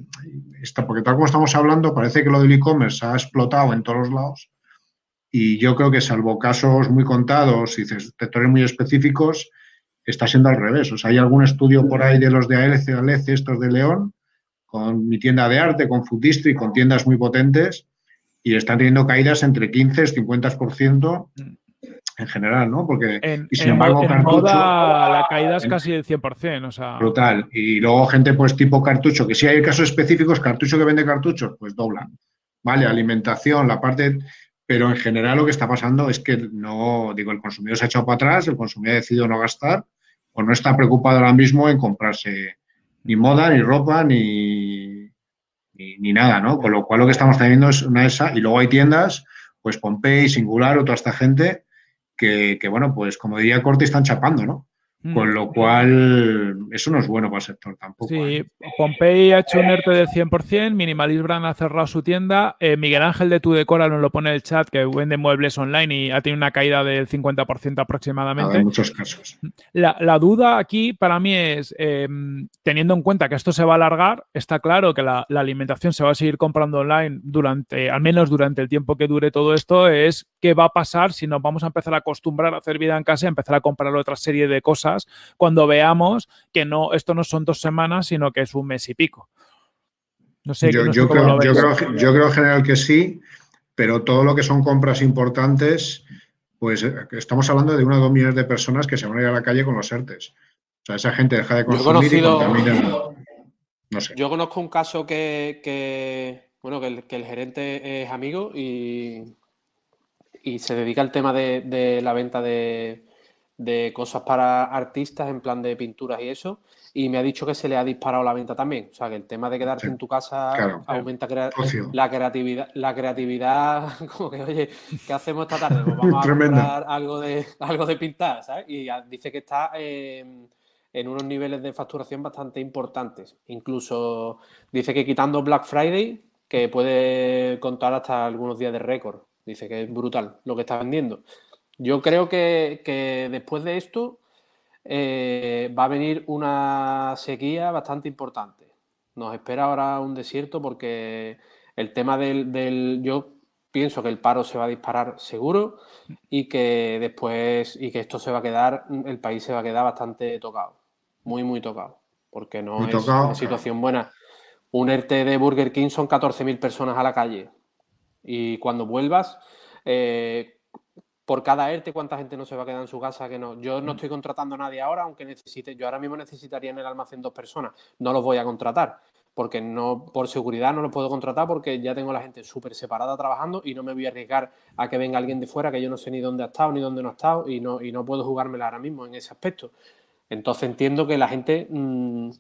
porque tal como estamos hablando, parece que lo del e-commerce ha explotado en todos los lados. Y yo creo que salvo casos muy contados y sectores muy específicos, está siendo al revés. O sea, hay algún estudio por ahí de los de ALC, ALC estos de León, con mi tienda de arte, con Food y con tiendas muy potentes, y están teniendo caídas entre 15 y 50% en general, ¿no? Porque, en, y sin embargo, la caída es casi del 100%, o sea... Brutal. Y luego gente, pues, tipo cartucho, que si hay casos específicos, cartucho que vende cartuchos, pues doblan. Vale, alimentación, la parte... Pero en general lo que está pasando es que no, digo, el consumidor se ha echado para atrás, el consumidor ha decidido no gastar o no está preocupado ahora mismo en comprarse ni moda, ni ropa, ni, ni, nada, ¿no? Con lo cual lo que estamos teniendo es una esa, y luego hay tiendas, pues Pompey, Singular o toda esta gente, que, que bueno, pues como diría Corte, están chapando, ¿no? Mm. Con lo cual, eso no es bueno para el sector tampoco. Sí, ¿eh? Pompey ha hecho un ERTE del 100%, Minimalist Brand ha cerrado su tienda, eh, Miguel Ángel de Tu Decora nos lo pone en el chat, que vende muebles online y ha tenido una caída del 50% aproximadamente. en muchos casos. La, duda aquí para mí es, em, teniendo en cuenta que esto se va a alargar, está claro que la, la, alimentación se va a seguir comprando online durante, al menos durante el tiempo que dure todo esto, es qué va a pasar si nos vamos a empezar a acostumbrar a hacer vida en casa y empezar a comprar otra serie de cosas cuando veamos que no, esto no son dos semanas, sino que es un mes y pico. No sé, yo, creo, yo, creo, en general que sí, pero todo lo que son compras importantes, pues eh, estamos hablando de una o dos millones de personas que se van a ir a la calle con los ERTES. O sea, esa gente deja de consumir y No sé. Yo conozco un caso que, bueno, que el, gerente es amigo y, y se dedica al tema de la venta de, de cosas para artistas en plan de pinturas y eso, y me ha dicho que se le ha disparado la venta también. O sea, que el tema de quedarte en tu casa aumenta la creatividad, la creatividad, como que, oye, ¿qué hacemos esta tarde? Pues vamos a comprar algo de, algo de pintar, ¿sabes? Y dice que está en unos niveles de facturación bastante importantes. Incluso dice que quitando Black Friday, que puede contar hasta algunos días de récord. Dice que es brutal lo que está vendiendo. Yo creo que, después de esto eh, va a venir una sequía bastante importante. Nos espera ahora un desierto porque el tema del, yo pienso que el paro se va a disparar seguro y que después y que esto se va a quedar, el país se va a quedar bastante tocado, muy muy tocado, porque no es una situación buena. Un ERTE de Burger King son 14.000 personas a la calle y cuando vuelvas eh, por cada ERTE, cuánta gente no se va a quedar en su casa que no. Yo no mm. estoy contratando a nadie ahora, aunque necesite. Yo ahora mismo necesitaría en el almacén dos personas. No los voy a contratar, porque no, por seguridad no los puedo contratar porque ya tengo la gente súper separada trabajando y no me voy a arriesgar a que venga alguien de fuera que yo no sé ni dónde ha estado ni dónde no ha estado y no, y no puedo jugármela ahora mismo en ese aspecto. Entonces entiendo que la gente mm,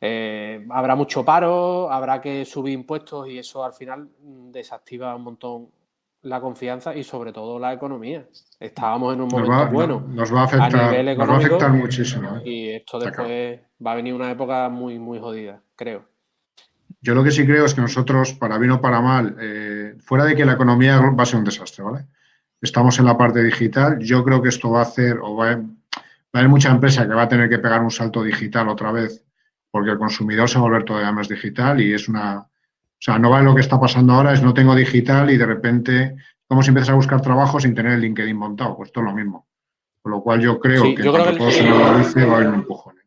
eh, habrá mucho paro, habrá que subir impuestos y eso al final mm, desactiva un montón la confianza y sobre todo la economía. Estábamos en un momento bueno. Nos va a afectar, nos va a afectar muchísimo. ¿eh? Y esto después va a venir una época muy, muy jodida, creo. Yo lo que sí creo es que nosotros, para bien o para mal, eh, fuera de que la economía va a ser un desastre, ¿vale? Estamos en la parte digital. Yo creo que esto va a hacer, o va a, va a haber mucha empresa que va a tener que pegar un salto digital otra vez, porque el consumidor se va a volver todavía más digital y es una, o sea, no vale lo que está pasando ahora, es no tengo digital y de repente, ¿cómo si empiezas a buscar trabajo sin tener el LinkedIn montado? Pues todo lo mismo. Con lo cual yo creo que todo se lo dice va a haber un empujón. ¿eh?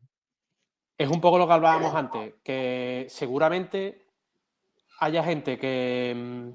Es un poco lo que hablábamos antes, que seguramente haya gente que mm,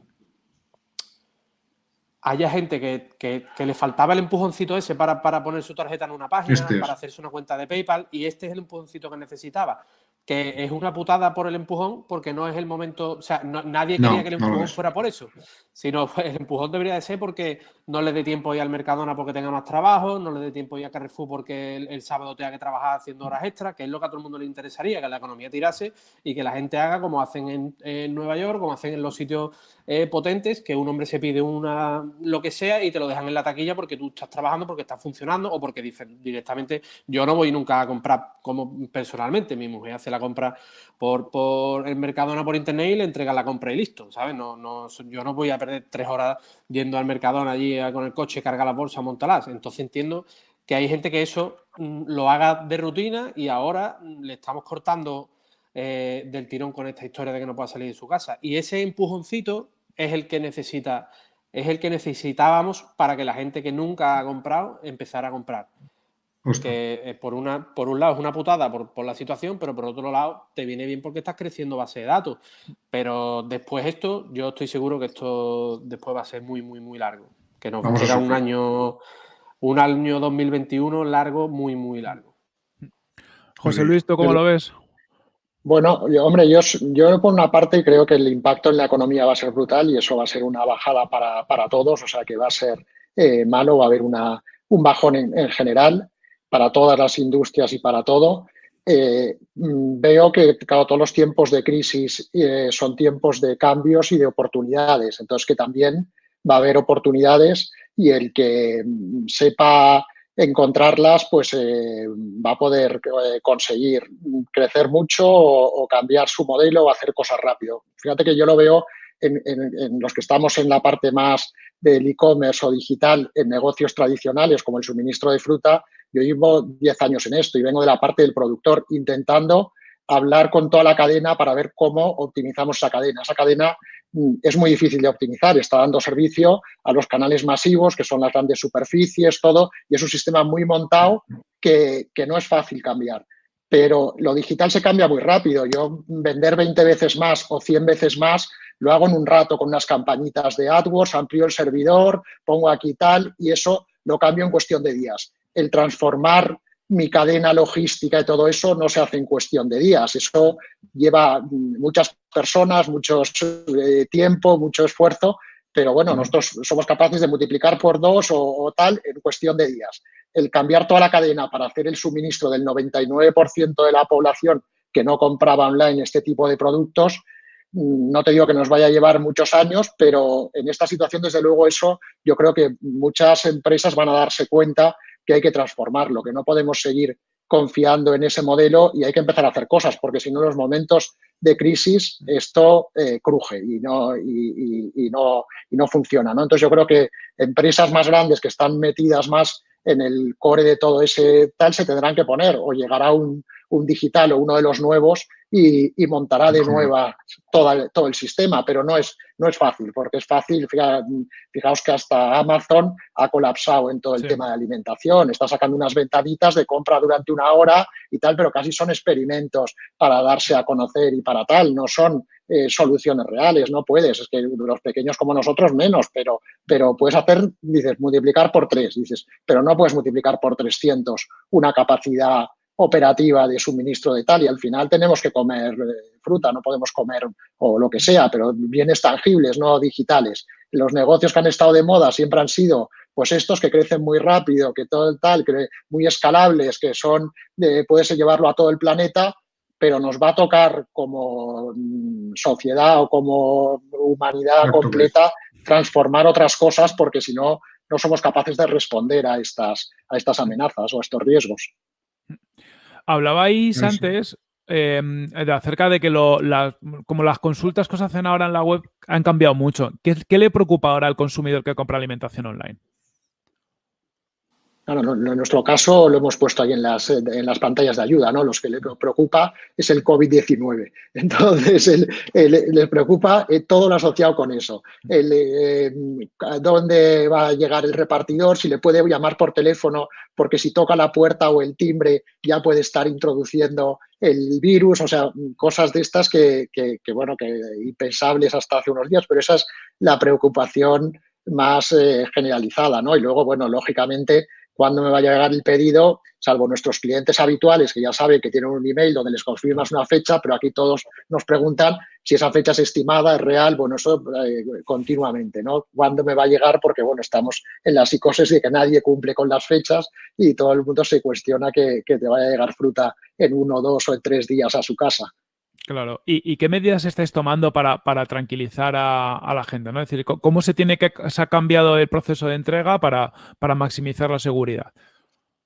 haya gente que, le faltaba el empujoncito ese para, poner su tarjeta en una página, este para hacerse una cuenta de PayPal, y este es el empujoncito que necesitaba que es una putada por el empujón porque no es el momento, o sea, nadie quería que el empujón fuera por eso, sino el empujón debería de ser porque no le dé tiempo ir al Mercadona porque tenga más trabajo, no le dé tiempo ir a Carrefour porque el, sábado tenga que trabajar haciendo horas extras, que es lo que a todo el mundo le interesaría, que la economía tirase y que la gente haga como hacen en, Nueva York, como hacen en los sitios eh, potentes, que un hombre se pide una lo que sea y te lo dejan en la taquilla porque tú estás trabajando, porque estás funcionando o porque directamente yo no voy nunca a comprar como personalmente, mi mujer hace la compra por, por el Mercadona por internet y le entrega la compra y listo, ¿sabes? No, no, yo no voy a perder tres horas yendo al Mercadona allí con el coche, cargar la bolsa, montarlas. Entonces entiendo que hay gente que eso mm, lo haga de rutina y ahora mm, le estamos cortando eh, del tirón con esta historia de que no pueda salir de su casa. Y ese empujoncito es el que necesita, es el que necesitábamos para que la gente que nunca ha comprado empezara a comprar. Porque eh, por, una, por un lado es una putada por, por, la situación, pero por otro lado te viene bien porque estás creciendo base de datos. Pero después esto, yo estoy seguro que esto después va a ser muy, muy, muy largo. Que nos queda un año, un año 2021 largo, muy, muy largo. José Luis, ¿tú cómo lo ves? Bueno, hombre, yo, yo por una parte creo que el impacto en la economía va a ser brutal y eso va a ser una bajada para, para todos, o sea que va a ser eh, malo, va a haber una, un bajón en, en general para todas las industrias y para todo. Eh, mm, veo que claro, todos los tiempos de crisis eh, son tiempos de cambios y de oportunidades, entonces que también va a haber oportunidades y el que mm, sepa encontrarlas, pues eh, va a poder conseguir crecer mucho o, cambiar su modelo o hacer cosas rápido. Fíjate que yo lo veo en los que estamos en la parte más del e-commerce o digital en negocios tradicionales como el suministro de fruta, yo llevo 10 años en esto y vengo de la parte del productor intentando hablar con toda la cadena para ver cómo optimizamos esa cadena. Esa cadena mm, es muy difícil de optimizar, está dando servicio a los canales masivos, que son las grandes superficies, todo, y es un sistema muy montado que, que no es fácil cambiar. Pero lo digital se cambia muy rápido. Yo vender 20 veces más o 100 veces más lo hago en un rato con unas campañitas de AdWords, amplío el servidor, pongo aquí tal y eso lo cambio en cuestión de días el transformar mi cadena logística y todo eso no se hace en cuestión de días. Eso lleva muchas personas, mucho eh, tiempo, mucho esfuerzo, pero bueno, nosotros somos capaces de multiplicar por dos o, tal en cuestión de días. El cambiar toda la cadena para hacer el suministro del 99% de la población que no compraba online este tipo de productos, mm, no te digo que nos vaya a llevar muchos años, pero en esta situación, desde luego, eso yo creo que muchas empresas van a darse cuenta que hay que transformarlo, que no podemos seguir confiando en ese modelo y hay que empezar a hacer cosas, porque si no, en los momentos de crisis esto eh, cruje y no, y, y no funciona. ¿no? Entonces yo creo que empresas más grandes que están metidas más en el core de todo ese tal se tendrán que poner o llegará un, un digital o uno de los nuevos y, montará de nueva todo el sistema, pero no es, no es fácil, porque es fácil, fijaos que hasta Amazon ha colapsado en todo el tema de alimentación, está sacando unas ventanitas de compra durante una hora y tal, pero casi son experimentos para darse a conocer y para tal, no son eh, soluciones reales, no puedes, es que los pequeños como nosotros menos, pero, pero puedes hacer, dices, multiplicar por tres, dices, pero no puedes multiplicar por 300 una capacidad operativa de suministro de tal y al final tenemos que comer eh, fruta, no podemos comer o lo que sea, pero bienes tangibles, no digitales. Los negocios que han estado de moda siempre han sido pues estos que crecen muy rápido, que todo el tal, que muy escalables, que son, de, puedes llevarlo a todo el planeta, pero nos va a tocar como mm, sociedad o como humanidad completa transformar otras cosas porque si no, no somos capaces de responder a estas, a estas amenazas o a estos riesgos. Hablabais antes em, de acerca de que lo, como las consultas que se hacen ahora en la web han cambiado mucho. ¿Qué, le preocupa ahora al consumidor que compra alimentación online? En nuestro caso lo hemos puesto ahí en las, en las pantallas de ayuda, ¿no? Los que le preocupa es el COVID-19. Entonces, le preocupa eh, todo lo asociado con eso. Eh, ¿Dónde va a llegar el repartidor? Si le puede llamar por teléfono, porque si toca la puerta o el timbre ya puede estar introduciendo el virus, o sea, cosas de estas que, que, que bueno, que impensables hasta hace unos días, pero esa es la preocupación más eh, generalizada, ¿no? Y luego, bueno, lógicamente cuándo me va a llegar el pedido, salvo nuestros clientes habituales que ya saben que tienen un email donde les confirmas una fecha, pero aquí todos nos preguntan si esa fecha es estimada, es real, bueno, eso eh, continuamente, ¿no? ¿Cuándo me va a llegar? Porque, bueno, estamos en la psicosis de que nadie cumple con las fechas y todo el mundo se cuestiona que, que te vaya a llegar fruta en uno, dos o en tres días a su casa. Claro. ¿Y, qué medidas estáis tomando para, tranquilizar a, la gente? ¿no? Es decir, ¿cómo se tiene que se ha cambiado el proceso de entrega para, para maximizar la seguridad?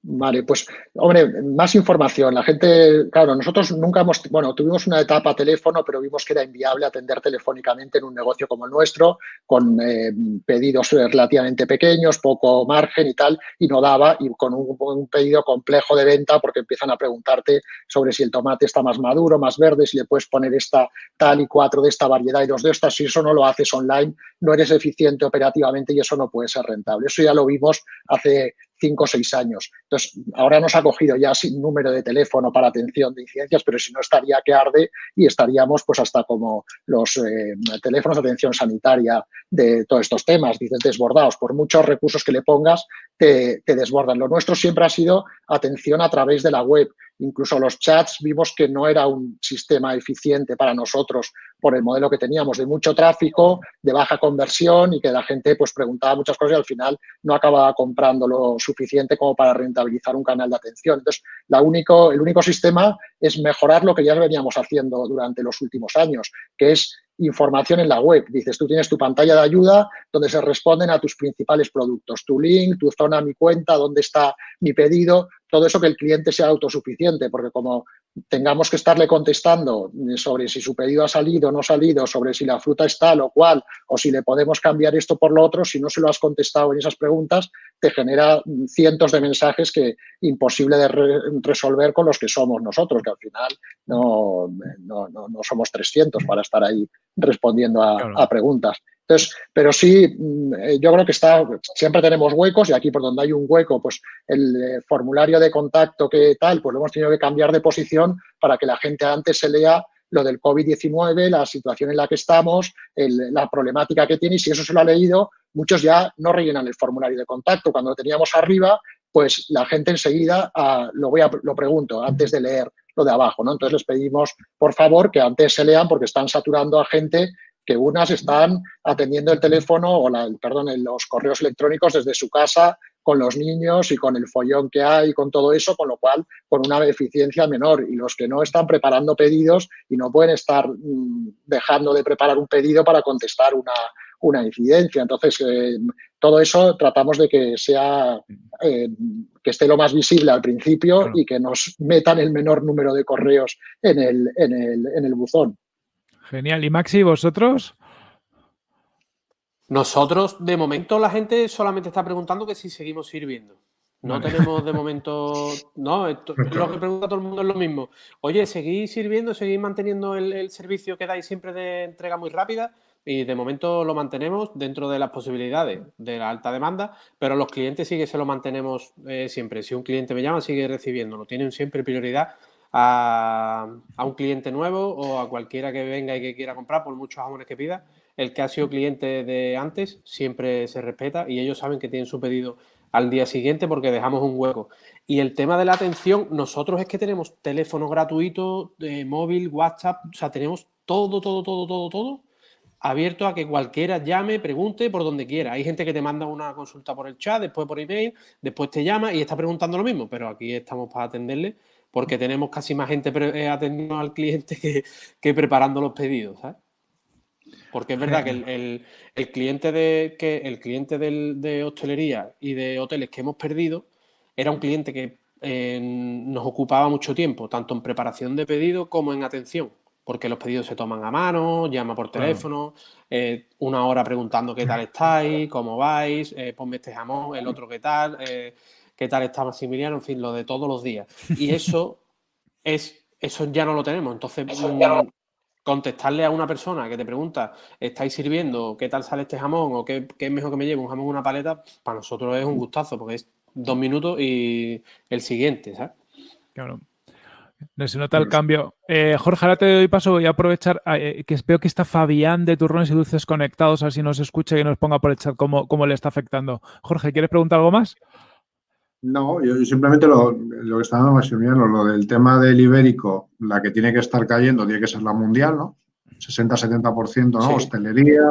Vale, pues, hombre, más información. La gente, claro, nosotros nunca hemos, bueno, tuvimos una etapa teléfono, pero vimos que era inviable atender telefónicamente en un negocio como el nuestro, con eh, pedidos relativamente pequeños, poco margen y tal, y no daba, y con un, pedido complejo de venta, porque empiezan a preguntarte sobre si el tomate está más maduro, más verde, si le puedes poner esta tal y cuatro de esta variedad y dos de estas. Si eso no lo haces online, no eres eficiente operativamente y eso no puede ser rentable. Eso ya lo vimos hace cinco o seis años. Entonces, ahora nos ha cogido ya sin número de teléfono para atención de incidencias, pero si no estaría que arde y estaríamos pues hasta como los eh, teléfonos de atención sanitaria de todos estos temas, dices desbordados. Por muchos recursos que le pongas, te, te desbordan. Lo nuestro siempre ha sido atención a través de la web. Incluso los chats vimos que no era un sistema eficiente para nosotros por el modelo que teníamos de mucho tráfico, de baja conversión y que la gente pues preguntaba muchas cosas y al final no acababa comprando lo suficiente como para rentabilizar un canal de atención. Entonces, la único, el único sistema es mejorar lo que ya veníamos haciendo durante los últimos años, que es información en la web. Dices, tú tienes tu pantalla de ayuda donde se responden a tus principales productos, tu link, tu zona, mi cuenta, dónde está mi pedido, todo eso que el cliente sea autosuficiente, porque como tengamos que estarle contestando sobre si su pedido ha salido o no ha salido, sobre si la fruta está lo cual, o si le podemos cambiar esto por lo otro, si no se lo has contestado en esas preguntas, te genera cientos de mensajes que imposible de resolver con los que somos nosotros, que al final no, no, no, somos 300 para estar ahí respondiendo a, preguntas. Entonces, pero sí, mm, eh, yo creo que está, siempre tenemos huecos y aquí por donde hay un hueco, pues el eh, formulario de contacto que tal, pues lo hemos tenido que cambiar de posición para que la gente antes se lea lo del COVID-19, la situación en la que estamos, la problemática que tiene y si eso se lo ha leído, muchos ya no rellenan el formulario de contacto. Cuando lo teníamos arriba, pues la gente enseguida ah, lo, voy a, lo pregunto antes de leer lo de abajo, ¿no? Entonces les pedimos, por favor, que antes se lean porque están saturando a gente que unas están atendiendo el teléfono o la, perdón, los correos electrónicos desde su casa con los niños y con el follón que hay, con todo eso, con lo cual con una eficiencia menor. Y los que no están preparando pedidos y no pueden estar mm, dejando de preparar un pedido para contestar una, una incidencia. Entonces, eh, todo eso tratamos de que sea eh, que esté lo más visible al principio y que nos metan el menor número de correos en el, en el, en el buzón. Genial. ¿Y Maxi, vosotros? Nosotros, de momento, la gente solamente está preguntando que si seguimos sirviendo. No tenemos de momento. No, lo que pregunta todo el mundo es lo mismo. Oye, ¿seguís sirviendo? ¿Seguís manteniendo el, servicio que dais siempre de entrega muy rápida? Y de momento lo mantenemos dentro de las posibilidades de la alta demanda, pero los clientes sí que se lo mantenemos eh, siempre. Si un cliente me llama, sigue recibiéndolo. Tienen siempre prioridad a, un cliente nuevo o a cualquiera que venga y que quiera comprar, por muchos jamones que pida, el que ha sido cliente de antes siempre se respeta y ellos saben que tienen su pedido al día siguiente porque dejamos un hueco. Y el tema de la atención, nosotros es que tenemos teléfono gratuito, de móvil, WhatsApp, o sea, tenemos todo, todo, todo, todo, todo abierto a que cualquiera llame, pregunte por donde quiera. Hay gente que te manda una consulta por el chat, después por email, después te llama y está preguntando lo mismo, pero aquí estamos para atenderle porque tenemos casi más gente eh, atendiendo al cliente que, preparando los pedidos, ¿sabes? Porque es verdad que el, cliente, de, que el cliente de hostelería y de hoteles que hemos perdido era un cliente que eh, nos ocupaba mucho tiempo, tanto en preparación de pedido como en atención, porque los pedidos se toman a mano, llama por teléfono, eh, una hora preguntando qué tal estáis, cómo vais, ponme este jamón, el otro qué tal qué tal está Maximiliano, en fin, lo de todos los días. Y eso es, eso ya no lo tenemos. Entonces, mm, contestarle a una persona que te pregunta, ¿estáis sirviendo? ¿Qué tal sale este jamón? ¿O qué, es mejor que me lleve un jamón o una paleta? Para nosotros es un gustazo, porque es dos minutos y el siguiente, ¿sabes? Claro. No se nota el cambio. Eh, Jorge, ahora te doy paso. Voy a aprovechar eh, que veo que está Fabián de Turrones y Dulces conectados, así nos escucha y nos ponga por el chat cómo, cómo le está afectando. Jorge, ¿quieres preguntar algo más? No, yo, simplemente lo, lo, que está dando Maximiliano, lo del tema del ibérico, la que tiene que estar cayendo tiene que ser la mundial, ¿no? 60-70%, ¿no? Hostelería,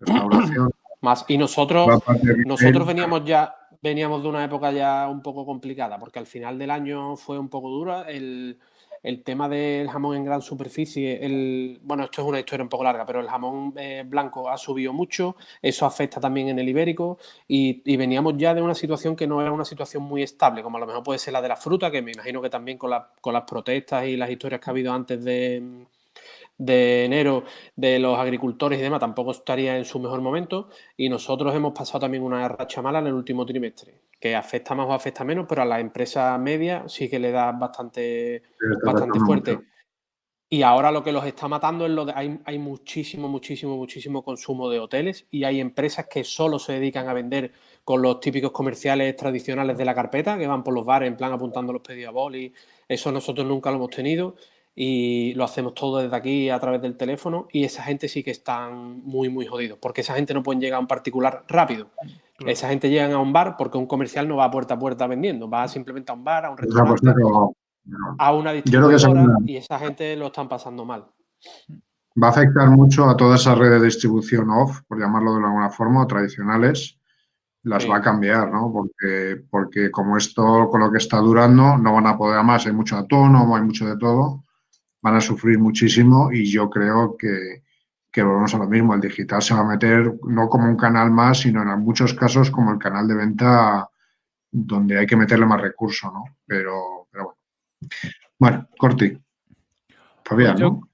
restauración. Más. Y nosotros, nosotros veníamos ya, veníamos de una época ya un poco complicada, porque al final del año fue un poco dura. El, el tema del jamón en gran superficie, el, bueno, esto es una historia un poco larga, pero el jamón eh, blanco ha subido mucho, eso afecta también en el ibérico y, veníamos ya de una situación que no era una situación muy estable, como a lo mejor puede ser la de la fruta, que me imagino que también con, con las protestas y las historias que ha habido antes de, de enero de los agricultores y demás tampoco estaría en su mejor momento y nosotros hemos pasado también una racha mala en el último trimestre, que afecta más o afecta menos, pero a la empresa media sí que le da bastante, bastante fuerte. Y ahora lo que los está matando es lo de hay, hay muchísimo, muchísimo, muchísimo consumo de hoteles y hay empresas que solo se dedican a vender con los típicos comerciales tradicionales de la carpeta, que van por los bares en plan apuntando los pedidos a boli. Eso nosotros nunca lo hemos tenido y lo hacemos todo desde aquí a través del teléfono y esa gente sí que están muy, muy jodidos, porque esa gente no puede llegar a un particular rápido. Esa gente llega a un bar porque un comercial no va puerta a puerta vendiendo, va simplemente a un bar, a un restaurante, a una distribuidora y esa gente lo están pasando mal. Va a afectar mucho a toda esa red de distribución off, por llamarlo de alguna forma, o tradicionales, las va a cambiar, ¿no? Porque, porque como esto con lo que está durando, no van a poder más, hay mucho autónomo, hay mucho de todo van a sufrir muchísimo y yo creo que, que volvemos a lo mismo. El digital se va a meter no como un canal más, sino en muchos casos como el canal de venta donde hay que meterle más recursos, ¿no? Pero, pero bueno. Bueno, Corti. Fabián, ¿no?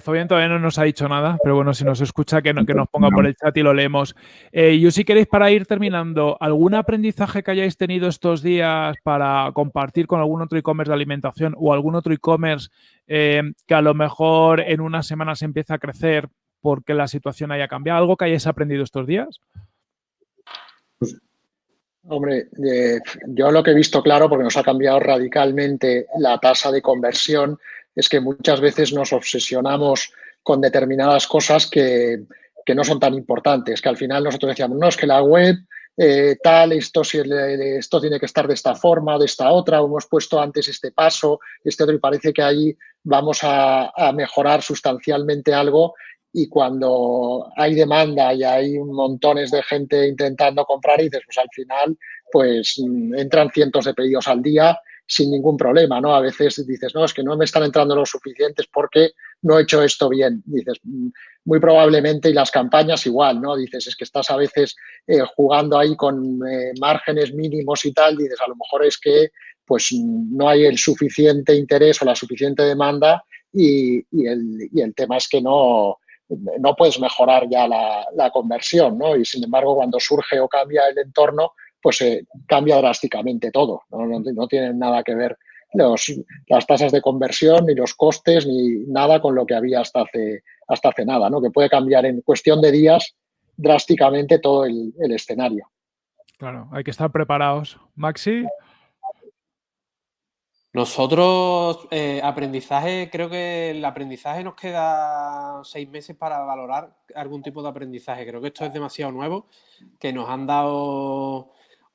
Fabián todavía no nos ha dicho nada, pero bueno, si nos escucha, que, que nos ponga por el chat y lo leemos. Eh, yo si queréis, para ir terminando, ¿algún aprendizaje que hayáis tenido estos días para compartir con algún otro e-commerce de alimentación o algún otro e-commerce eh, que a lo mejor en unas semanas empieza a crecer porque la situación haya cambiado? ¿Algo que hayáis aprendido estos días? Hombre, eh, yo lo que he visto claro, porque nos ha cambiado radicalmente la tasa de conversión, es que muchas veces nos obsesionamos con determinadas cosas que, no son tan importantes, que al final nosotros decíamos, no, es que la web eh, tal, esto, esto tiene que estar de esta forma, de esta otra, hemos puesto antes este paso, este otro, y parece que ahí vamos a, mejorar sustancialmente algo y cuando hay demanda y hay montones de gente intentando comprar, y dices, pues al final, pues mm, entran cientos de pedidos al día sin ningún problema, ¿no? A veces dices, no, es que no me están entrando los suficientes porque no he hecho esto bien. Dices, mm, muy probablemente, y las campañas igual, ¿no? Dices, es que estás a veces eh, jugando ahí con eh, márgenes mínimos y tal, dices, a lo mejor es que pues no hay el suficiente interés o la suficiente demanda y, el, tema es que no, no puedes mejorar ya la, la conversión, ¿no? Y sin embargo, cuando surge o cambia el entorno, pues eh, cambia drásticamente todo. ¿no? No, tienen nada que ver los, las tasas de conversión, ni los costes, ni nada con lo que había hasta hace, hasta hace nada, ¿no? que puede cambiar en cuestión de días drásticamente todo el, escenario. Claro, hay que estar preparados. Maxi. Nosotros, eh, aprendizaje, creo que el aprendizaje nos queda seis meses para valorar algún tipo de aprendizaje. Creo que esto es demasiado nuevo, que nos han dado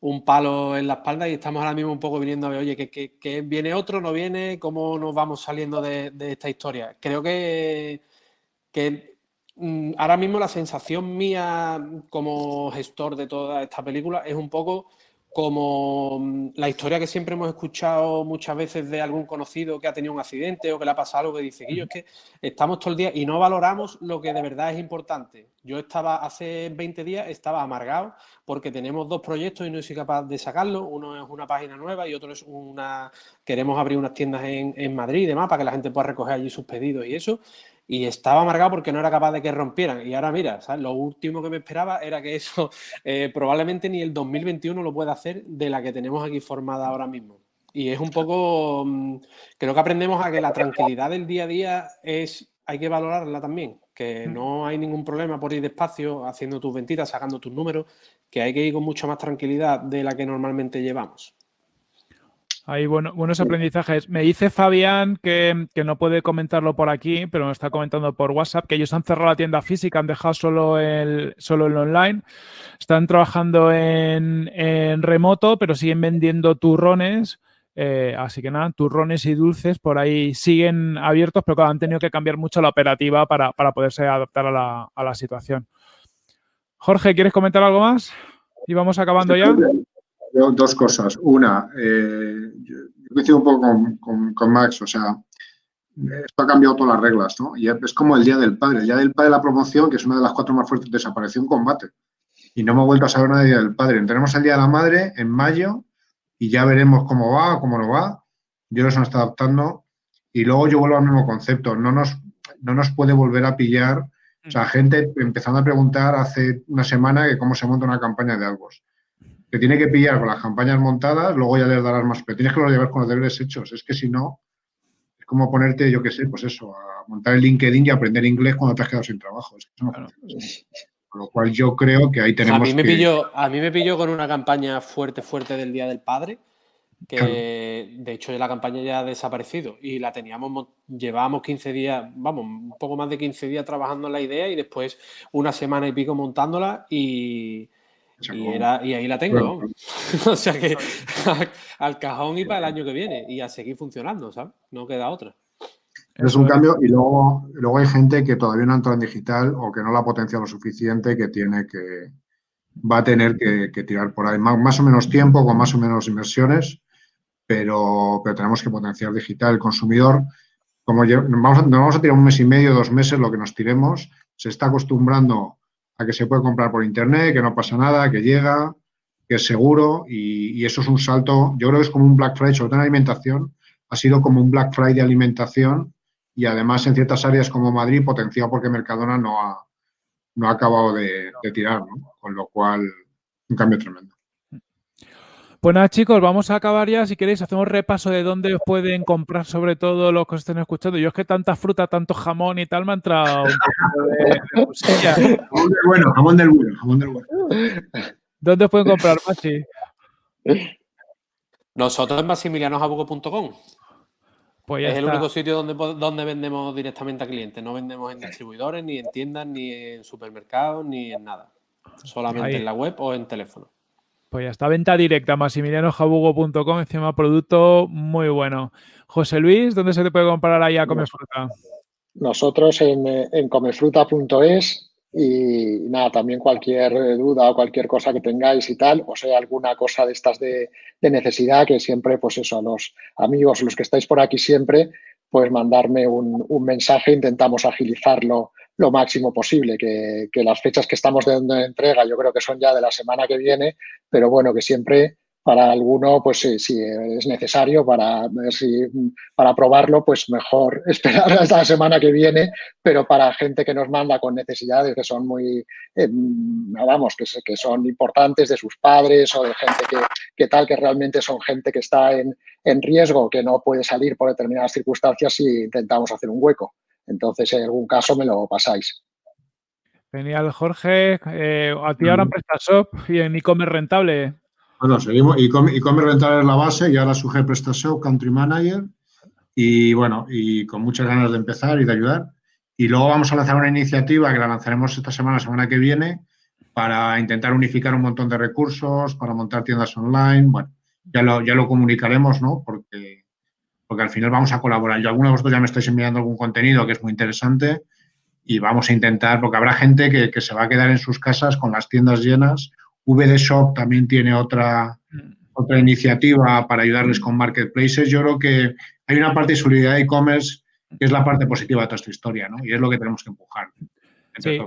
un palo en la espalda y estamos ahora mismo un poco viniendo a ver, oye, que, viene otro, no viene, cómo nos vamos saliendo de, esta historia. Creo que, que mm, ahora mismo la sensación mía como gestor de toda esta película es un poco como mm, la historia que siempre hemos escuchado muchas veces de algún conocido que ha tenido un accidente o que le ha pasado algo que dice, yo es que estamos todo el día y no valoramos lo que de verdad es importante. Yo estaba hace 20 días, estaba amargado porque tenemos dos proyectos y no soy capaz de sacarlo. Uno es una página nueva y otro es una, queremos abrir unas tiendas en, en Madrid y demás para que la gente pueda recoger allí sus pedidos y eso y estaba amargado porque no era capaz de que rompieran. Y ahora mira, lo último que me esperaba era que eso eh, probablemente ni el 2021 lo pueda hacer de la que tenemos aquí formada ahora mismo. Y es un poco, mm, creo que aprendemos a que la tranquilidad del día a día es, hay que valorarla también, que mm. no hay ningún problema por ir despacio, haciendo tus ventitas, sacando tus números, que hay que ir con mucha más tranquilidad de la que normalmente llevamos. Hay buenos aprendizajes. Me dice Fabián que, no puede comentarlo por aquí, pero me está comentando por WhatsApp que ellos han cerrado la tienda física, han dejado solo el, solo el online. Están trabajando en, remoto, pero siguen vendiendo turrones. Eh, así que nada, turrones y dulces por ahí siguen abiertos, pero han tenido que cambiar mucho la operativa para, poderse adaptar a la, a la situación. Jorge, ¿quieres comentar algo más? Y vamos acabando ya dos cosas. Una, eh, yo coincido un poco con, Max, o sea, esto ha cambiado todas las reglas, ¿no? Y es como el Día del Padre. El Día del Padre de la promoción, que es una de las cuatro más fuertes, desapareció en combate. Y no hemos vuelto a saber nada del Día del Padre. Tenemos el Día de la Madre en mayo y ya veremos cómo va, cómo no va. Yo no se está adaptando. Y luego yo vuelvo al mismo concepto. No nos, no nos puede volver a pillar. O sea, gente empezando a preguntar hace una semana que cómo se monta una campaña de algo que tiene que pillar con las campañas montadas, luego ya les darás más, pero tienes que los llevar con los deberes hechos. Es que si no, es como ponerte, yo qué sé, pues eso, a montar el LinkedIn y aprender inglés cuando te has quedado sin trabajo. Con lo cual yo creo que ahí tenemos. A mí me, que... pilló, a mí me pilló con una campaña fuerte, fuerte del Día del Padre, que de hecho la campaña ya ha desaparecido y la teníamos, llevábamos 15 días, vamos, un poco más de 15 días trabajando en la idea y después una semana y pico montándola y y, era, y ahí la tengo. o sea que al cajón y para el año que viene y a seguir funcionando, ¿sabes? No queda otra. Es un cambio y luego, luego hay gente que todavía no ha entrado en digital o que no la potencia lo suficiente que tiene que va a tener que, tirar por ahí más, o menos tiempo, con más o menos inversiones, pero, pero tenemos que potenciar digital. El consumidor, como vamos, nos vamos a tirar un mes y medio, dos meses, lo que nos tiremos, se está acostumbrando a que se puede comprar por internet, que no pasa nada, que llega, que es seguro y, eso es un salto, yo creo que es como un Black Friday, sobre todo en alimentación, ha sido como un Black Friday de alimentación y además en ciertas áreas como Madrid potenciado porque Mercadona no ha, no ha acabado de, tirar, con lo cual un cambio tremendo. Pues nada, chicos, vamos a acabar ya. Si queréis, hacemos repaso de dónde os pueden comprar, sobre todo los que os estén escuchando. Yo es que tanta fruta, tanto jamón y tal me ha entrado un poco de, Jamón del bueno, jamón del bueno, jamón del bueno. ¿Dónde os pueden comprar, Machi? Nosotros en maximilianosabugo.com. Pues es el único sitio donde, donde vendemos directamente a clientes. No vendemos en distribuidores, ni en tiendas, ni en supermercados, ni en nada. Solamente en la web o en teléfono. Pues ya está, venta directa, maximilianojabugo.com, encima producto muy bueno. José Luis, ¿dónde se te puede comprar ahí a Come Fruta? Nosotros en, en comefruta.es y nada, también cualquier duda o cualquier cosa que tengáis y tal, o sea, alguna cosa de estas de, necesidad, que siempre, pues eso, los amigos, los que estáis por aquí siempre, pues mandarme un, un mensaje, intentamos agilizarlo lo máximo posible, que, las fechas que estamos dando entrega yo creo que son ya de la semana que viene, pero bueno, que siempre para alguno, pues si, es necesario para si, para probarlo, pues mejor esperar hasta la semana que viene, pero para gente que nos manda con necesidades que son muy, eh, vamos, que, que, son importantes de sus padres o de gente que, que, tal, que realmente son gente que está en, en riesgo, que no puede salir por determinadas circunstancias y intentamos hacer un hueco. Entonces, en algún caso me lo pasáis. Genial, Jorge. Eh, a ti ahora PrestaShop y en e-commerce rentable. Bueno, seguimos. E-commerce rentable es la base y ahora surge PrestaShop Country Manager. Y bueno, y con muchas ganas de empezar y de ayudar. Y luego vamos a lanzar una iniciativa que la lanzaremos esta semana, la semana que viene, para intentar unificar un montón de recursos, para montar tiendas online. Bueno, ya lo, ya lo comunicaremos, ¿no? Porque porque al final vamos a colaborar. Yo, algunos de vosotros ya me estáis enviando algún contenido que es muy interesante y vamos a intentar, porque habrá gente que, se va a quedar en sus casas con las tiendas llenas. VD Shop también tiene otra, otra iniciativa para ayudarles con marketplaces. Yo creo que hay una parte de solidaridad de e-commerce que es la parte positiva de toda esta historia, ¿no? Y es lo que tenemos que empujar. Sí,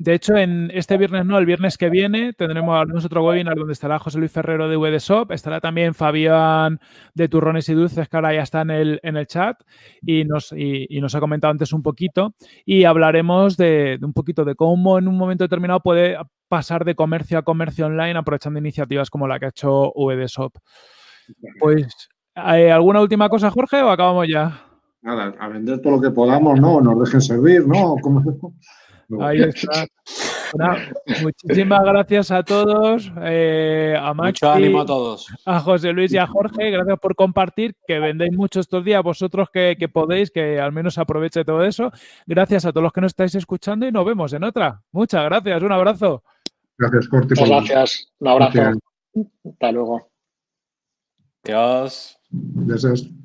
de hecho, en este viernes no, el viernes que viene tendremos otro webinar donde estará José Luis Ferrero de VDSOP, estará también Fabián de Turrones y Dulces, que ahora ya está en el, en el chat y nos, y, nos ha comentado antes un poquito. Y hablaremos de, un poquito de cómo en un momento determinado puede pasar de comercio a comercio online aprovechando iniciativas como la que ha hecho VDSOP. Pues, ¿hay ¿alguna última cosa, Jorge, o acabamos ya? Nada, a vender todo lo que podamos, ¿no? Nos dejen servir, ¿no? Ahí está. muchísimas gracias a todos, eh, a Maxi, Mucho ánimo a todos. a José Luis y a Jorge, gracias por compartir, que vendéis mucho estos días, vosotros que, que podéis, que al menos aproveche todo eso. Gracias a todos los que nos estáis escuchando y nos vemos en otra. Muchas gracias, un abrazo. Gracias, Corti. Muchas gracias. Un abrazo. Gracias. Hasta luego. Adiós. Gracias.